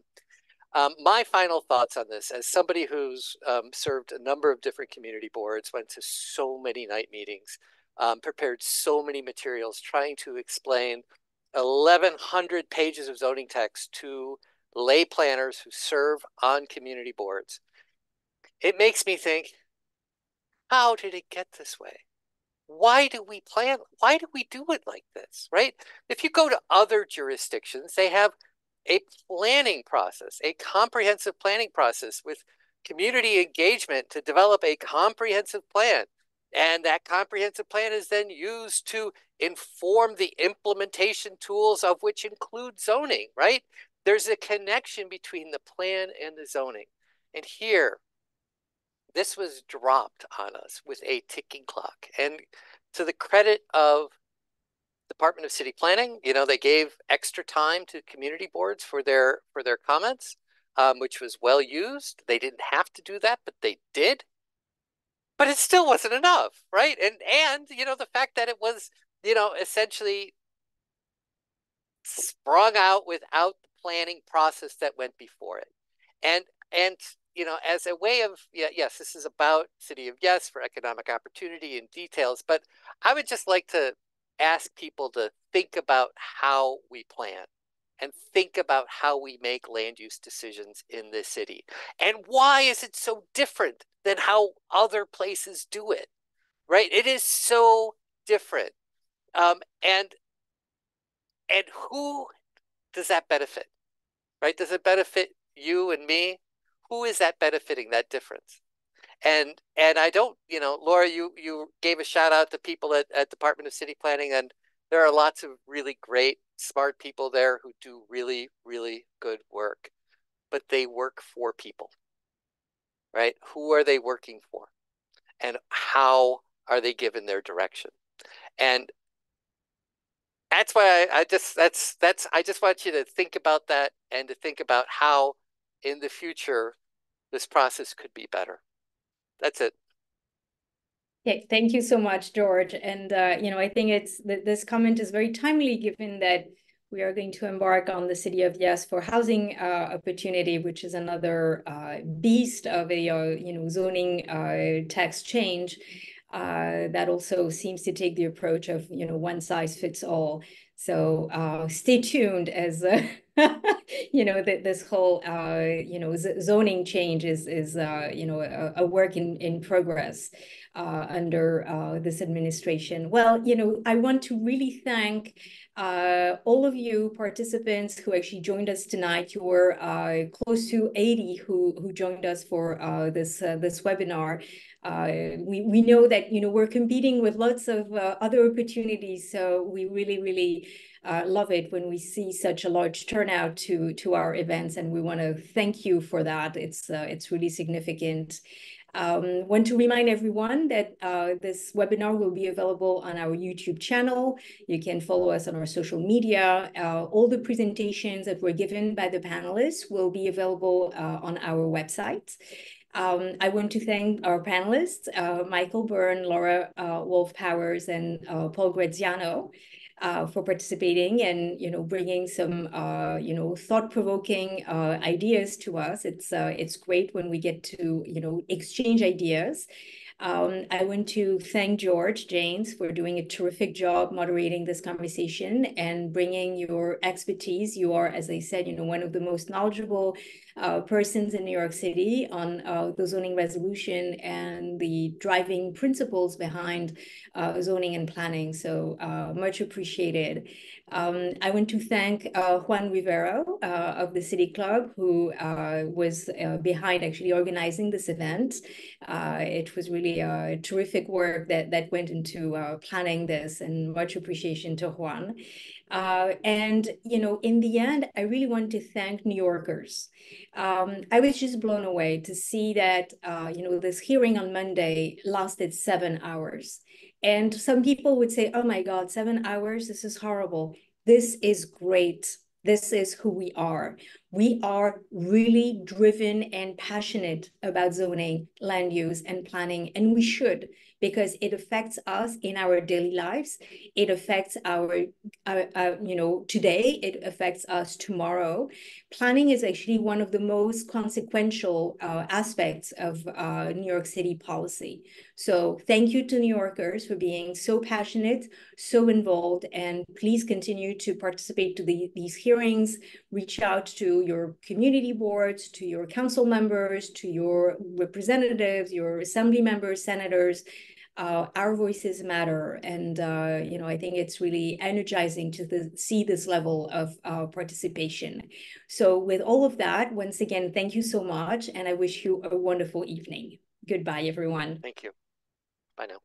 um, my final thoughts on this, as somebody who's um, served a number of different community boards, went to so many night meetings, um, prepared so many materials, trying to explain 1,100 pages of zoning text to lay planners who serve on community boards it makes me think, how did it get this way? Why do we plan? Why do we do it like this, right? If you go to other jurisdictions, they have a planning process, a comprehensive planning process with community engagement to develop a comprehensive plan. And that comprehensive plan is then used to inform the implementation tools of which include zoning, right? There's a connection between the plan and the zoning. And here, this was dropped on us with a ticking clock. And to the credit of Department of City Planning, you know, they gave extra time to community boards for their for their comments, um, which was well used. They didn't have to do that, but they did. But it still wasn't enough, right? And and you know the fact that it was you know essentially sprung out without the planning process that went before it, and and you know, as a way of, yeah, yes, this is about City of Yes for economic opportunity and details, but I would just like to ask people to think about how we plan and think about how we make land use decisions in this city. And why is it so different than how other places do it? Right? It is so different. Um, and and who does that benefit? Right? Does it benefit you and me? Who is that benefiting that difference? And and I don't, you know, Laura, you you gave a shout out to people at, at Department of City Planning, and there are lots of really great, smart people there who do really, really good work. But they work for people. Right? Who are they working for? And how are they given their direction? And that's why I, I just that's that's I just want you to think about that and to think about how in the future this process could be better. That's it. Okay, thank you so much, George. And uh, you know, I think it's this comment is very timely given that we are going to embark on the City of Yes for housing uh, opportunity, which is another uh, beast of a uh, you know zoning uh, text change uh, that also seems to take the approach of you know one size fits all. So uh, stay tuned as uh, (laughs) you know that this whole uh, you know zoning change is is uh, you know a, a, work in in progress uh, under uh, this administration. Well, you know I want to really thank uh, all of you participants who actually joined us tonight. You were uh, close to 80 who who joined us for uh, this uh, this webinar. Uh, we we know that you know we're competing with lots of uh, other opportunities, so we really really love it when we see such a large turnout to to our events, and we want to thank you for that. It's it's really significant. Um, want to remind everyone that uh, this webinar will be available on our YouTube channel. You can follow us on our social media. Uh, all the presentations that were given by the panelists will be available uh, on our website. Um, I want to thank our panelists, uh, Michael Berne, Laura uh, Wolf Powers, and uh, Paul Graziano. Uh, for participating and you know bringing some uh, you know thought provoking uh, ideas to us. It's uh it's great when we get to you know exchange ideas um, I want to thank George Janes for doing a terrific job moderating this conversation and bringing your expertise. You are, as I said, you know, one of the most knowledgeable uh, persons in New York City on uh, the zoning resolution and the driving principles behind uh, zoning and planning. So uh, much appreciated. Um, I want to thank uh, Juan Rivero uh, of the City Club, who uh, was uh, behind actually organizing this event. Uh, it was really a terrific work that, that went into uh, planning this and much appreciation to Juan. and, you know, in the end, I really want to thank New Yorkers. Um, I was just blown away to see that, you know, this hearing on Monday lasted seven hours. And some people would say, oh my God, seven hours, this is horrible. This is great. This is who we are. We are really driven and passionate about zoning, land use, and planning, and we should because it affects us in our daily lives. It affects our, uh, uh, you know, today, it affects us tomorrow. Planning is actually one of the most consequential uh, aspects of uh, New York City policy. So thank you to New Yorkers for being so passionate, so involved, and please continue to participate to the, these hearings, reach out to your community boards, to your council members, to your representatives, your assembly members, senators, uh, our voices matter. And, uh, you know, I think it's really energizing to see this level of uh, participation. So with all of that, once again, thank you so much. And I wish you a wonderful evening. Goodbye, everyone. Thank you. Bye now.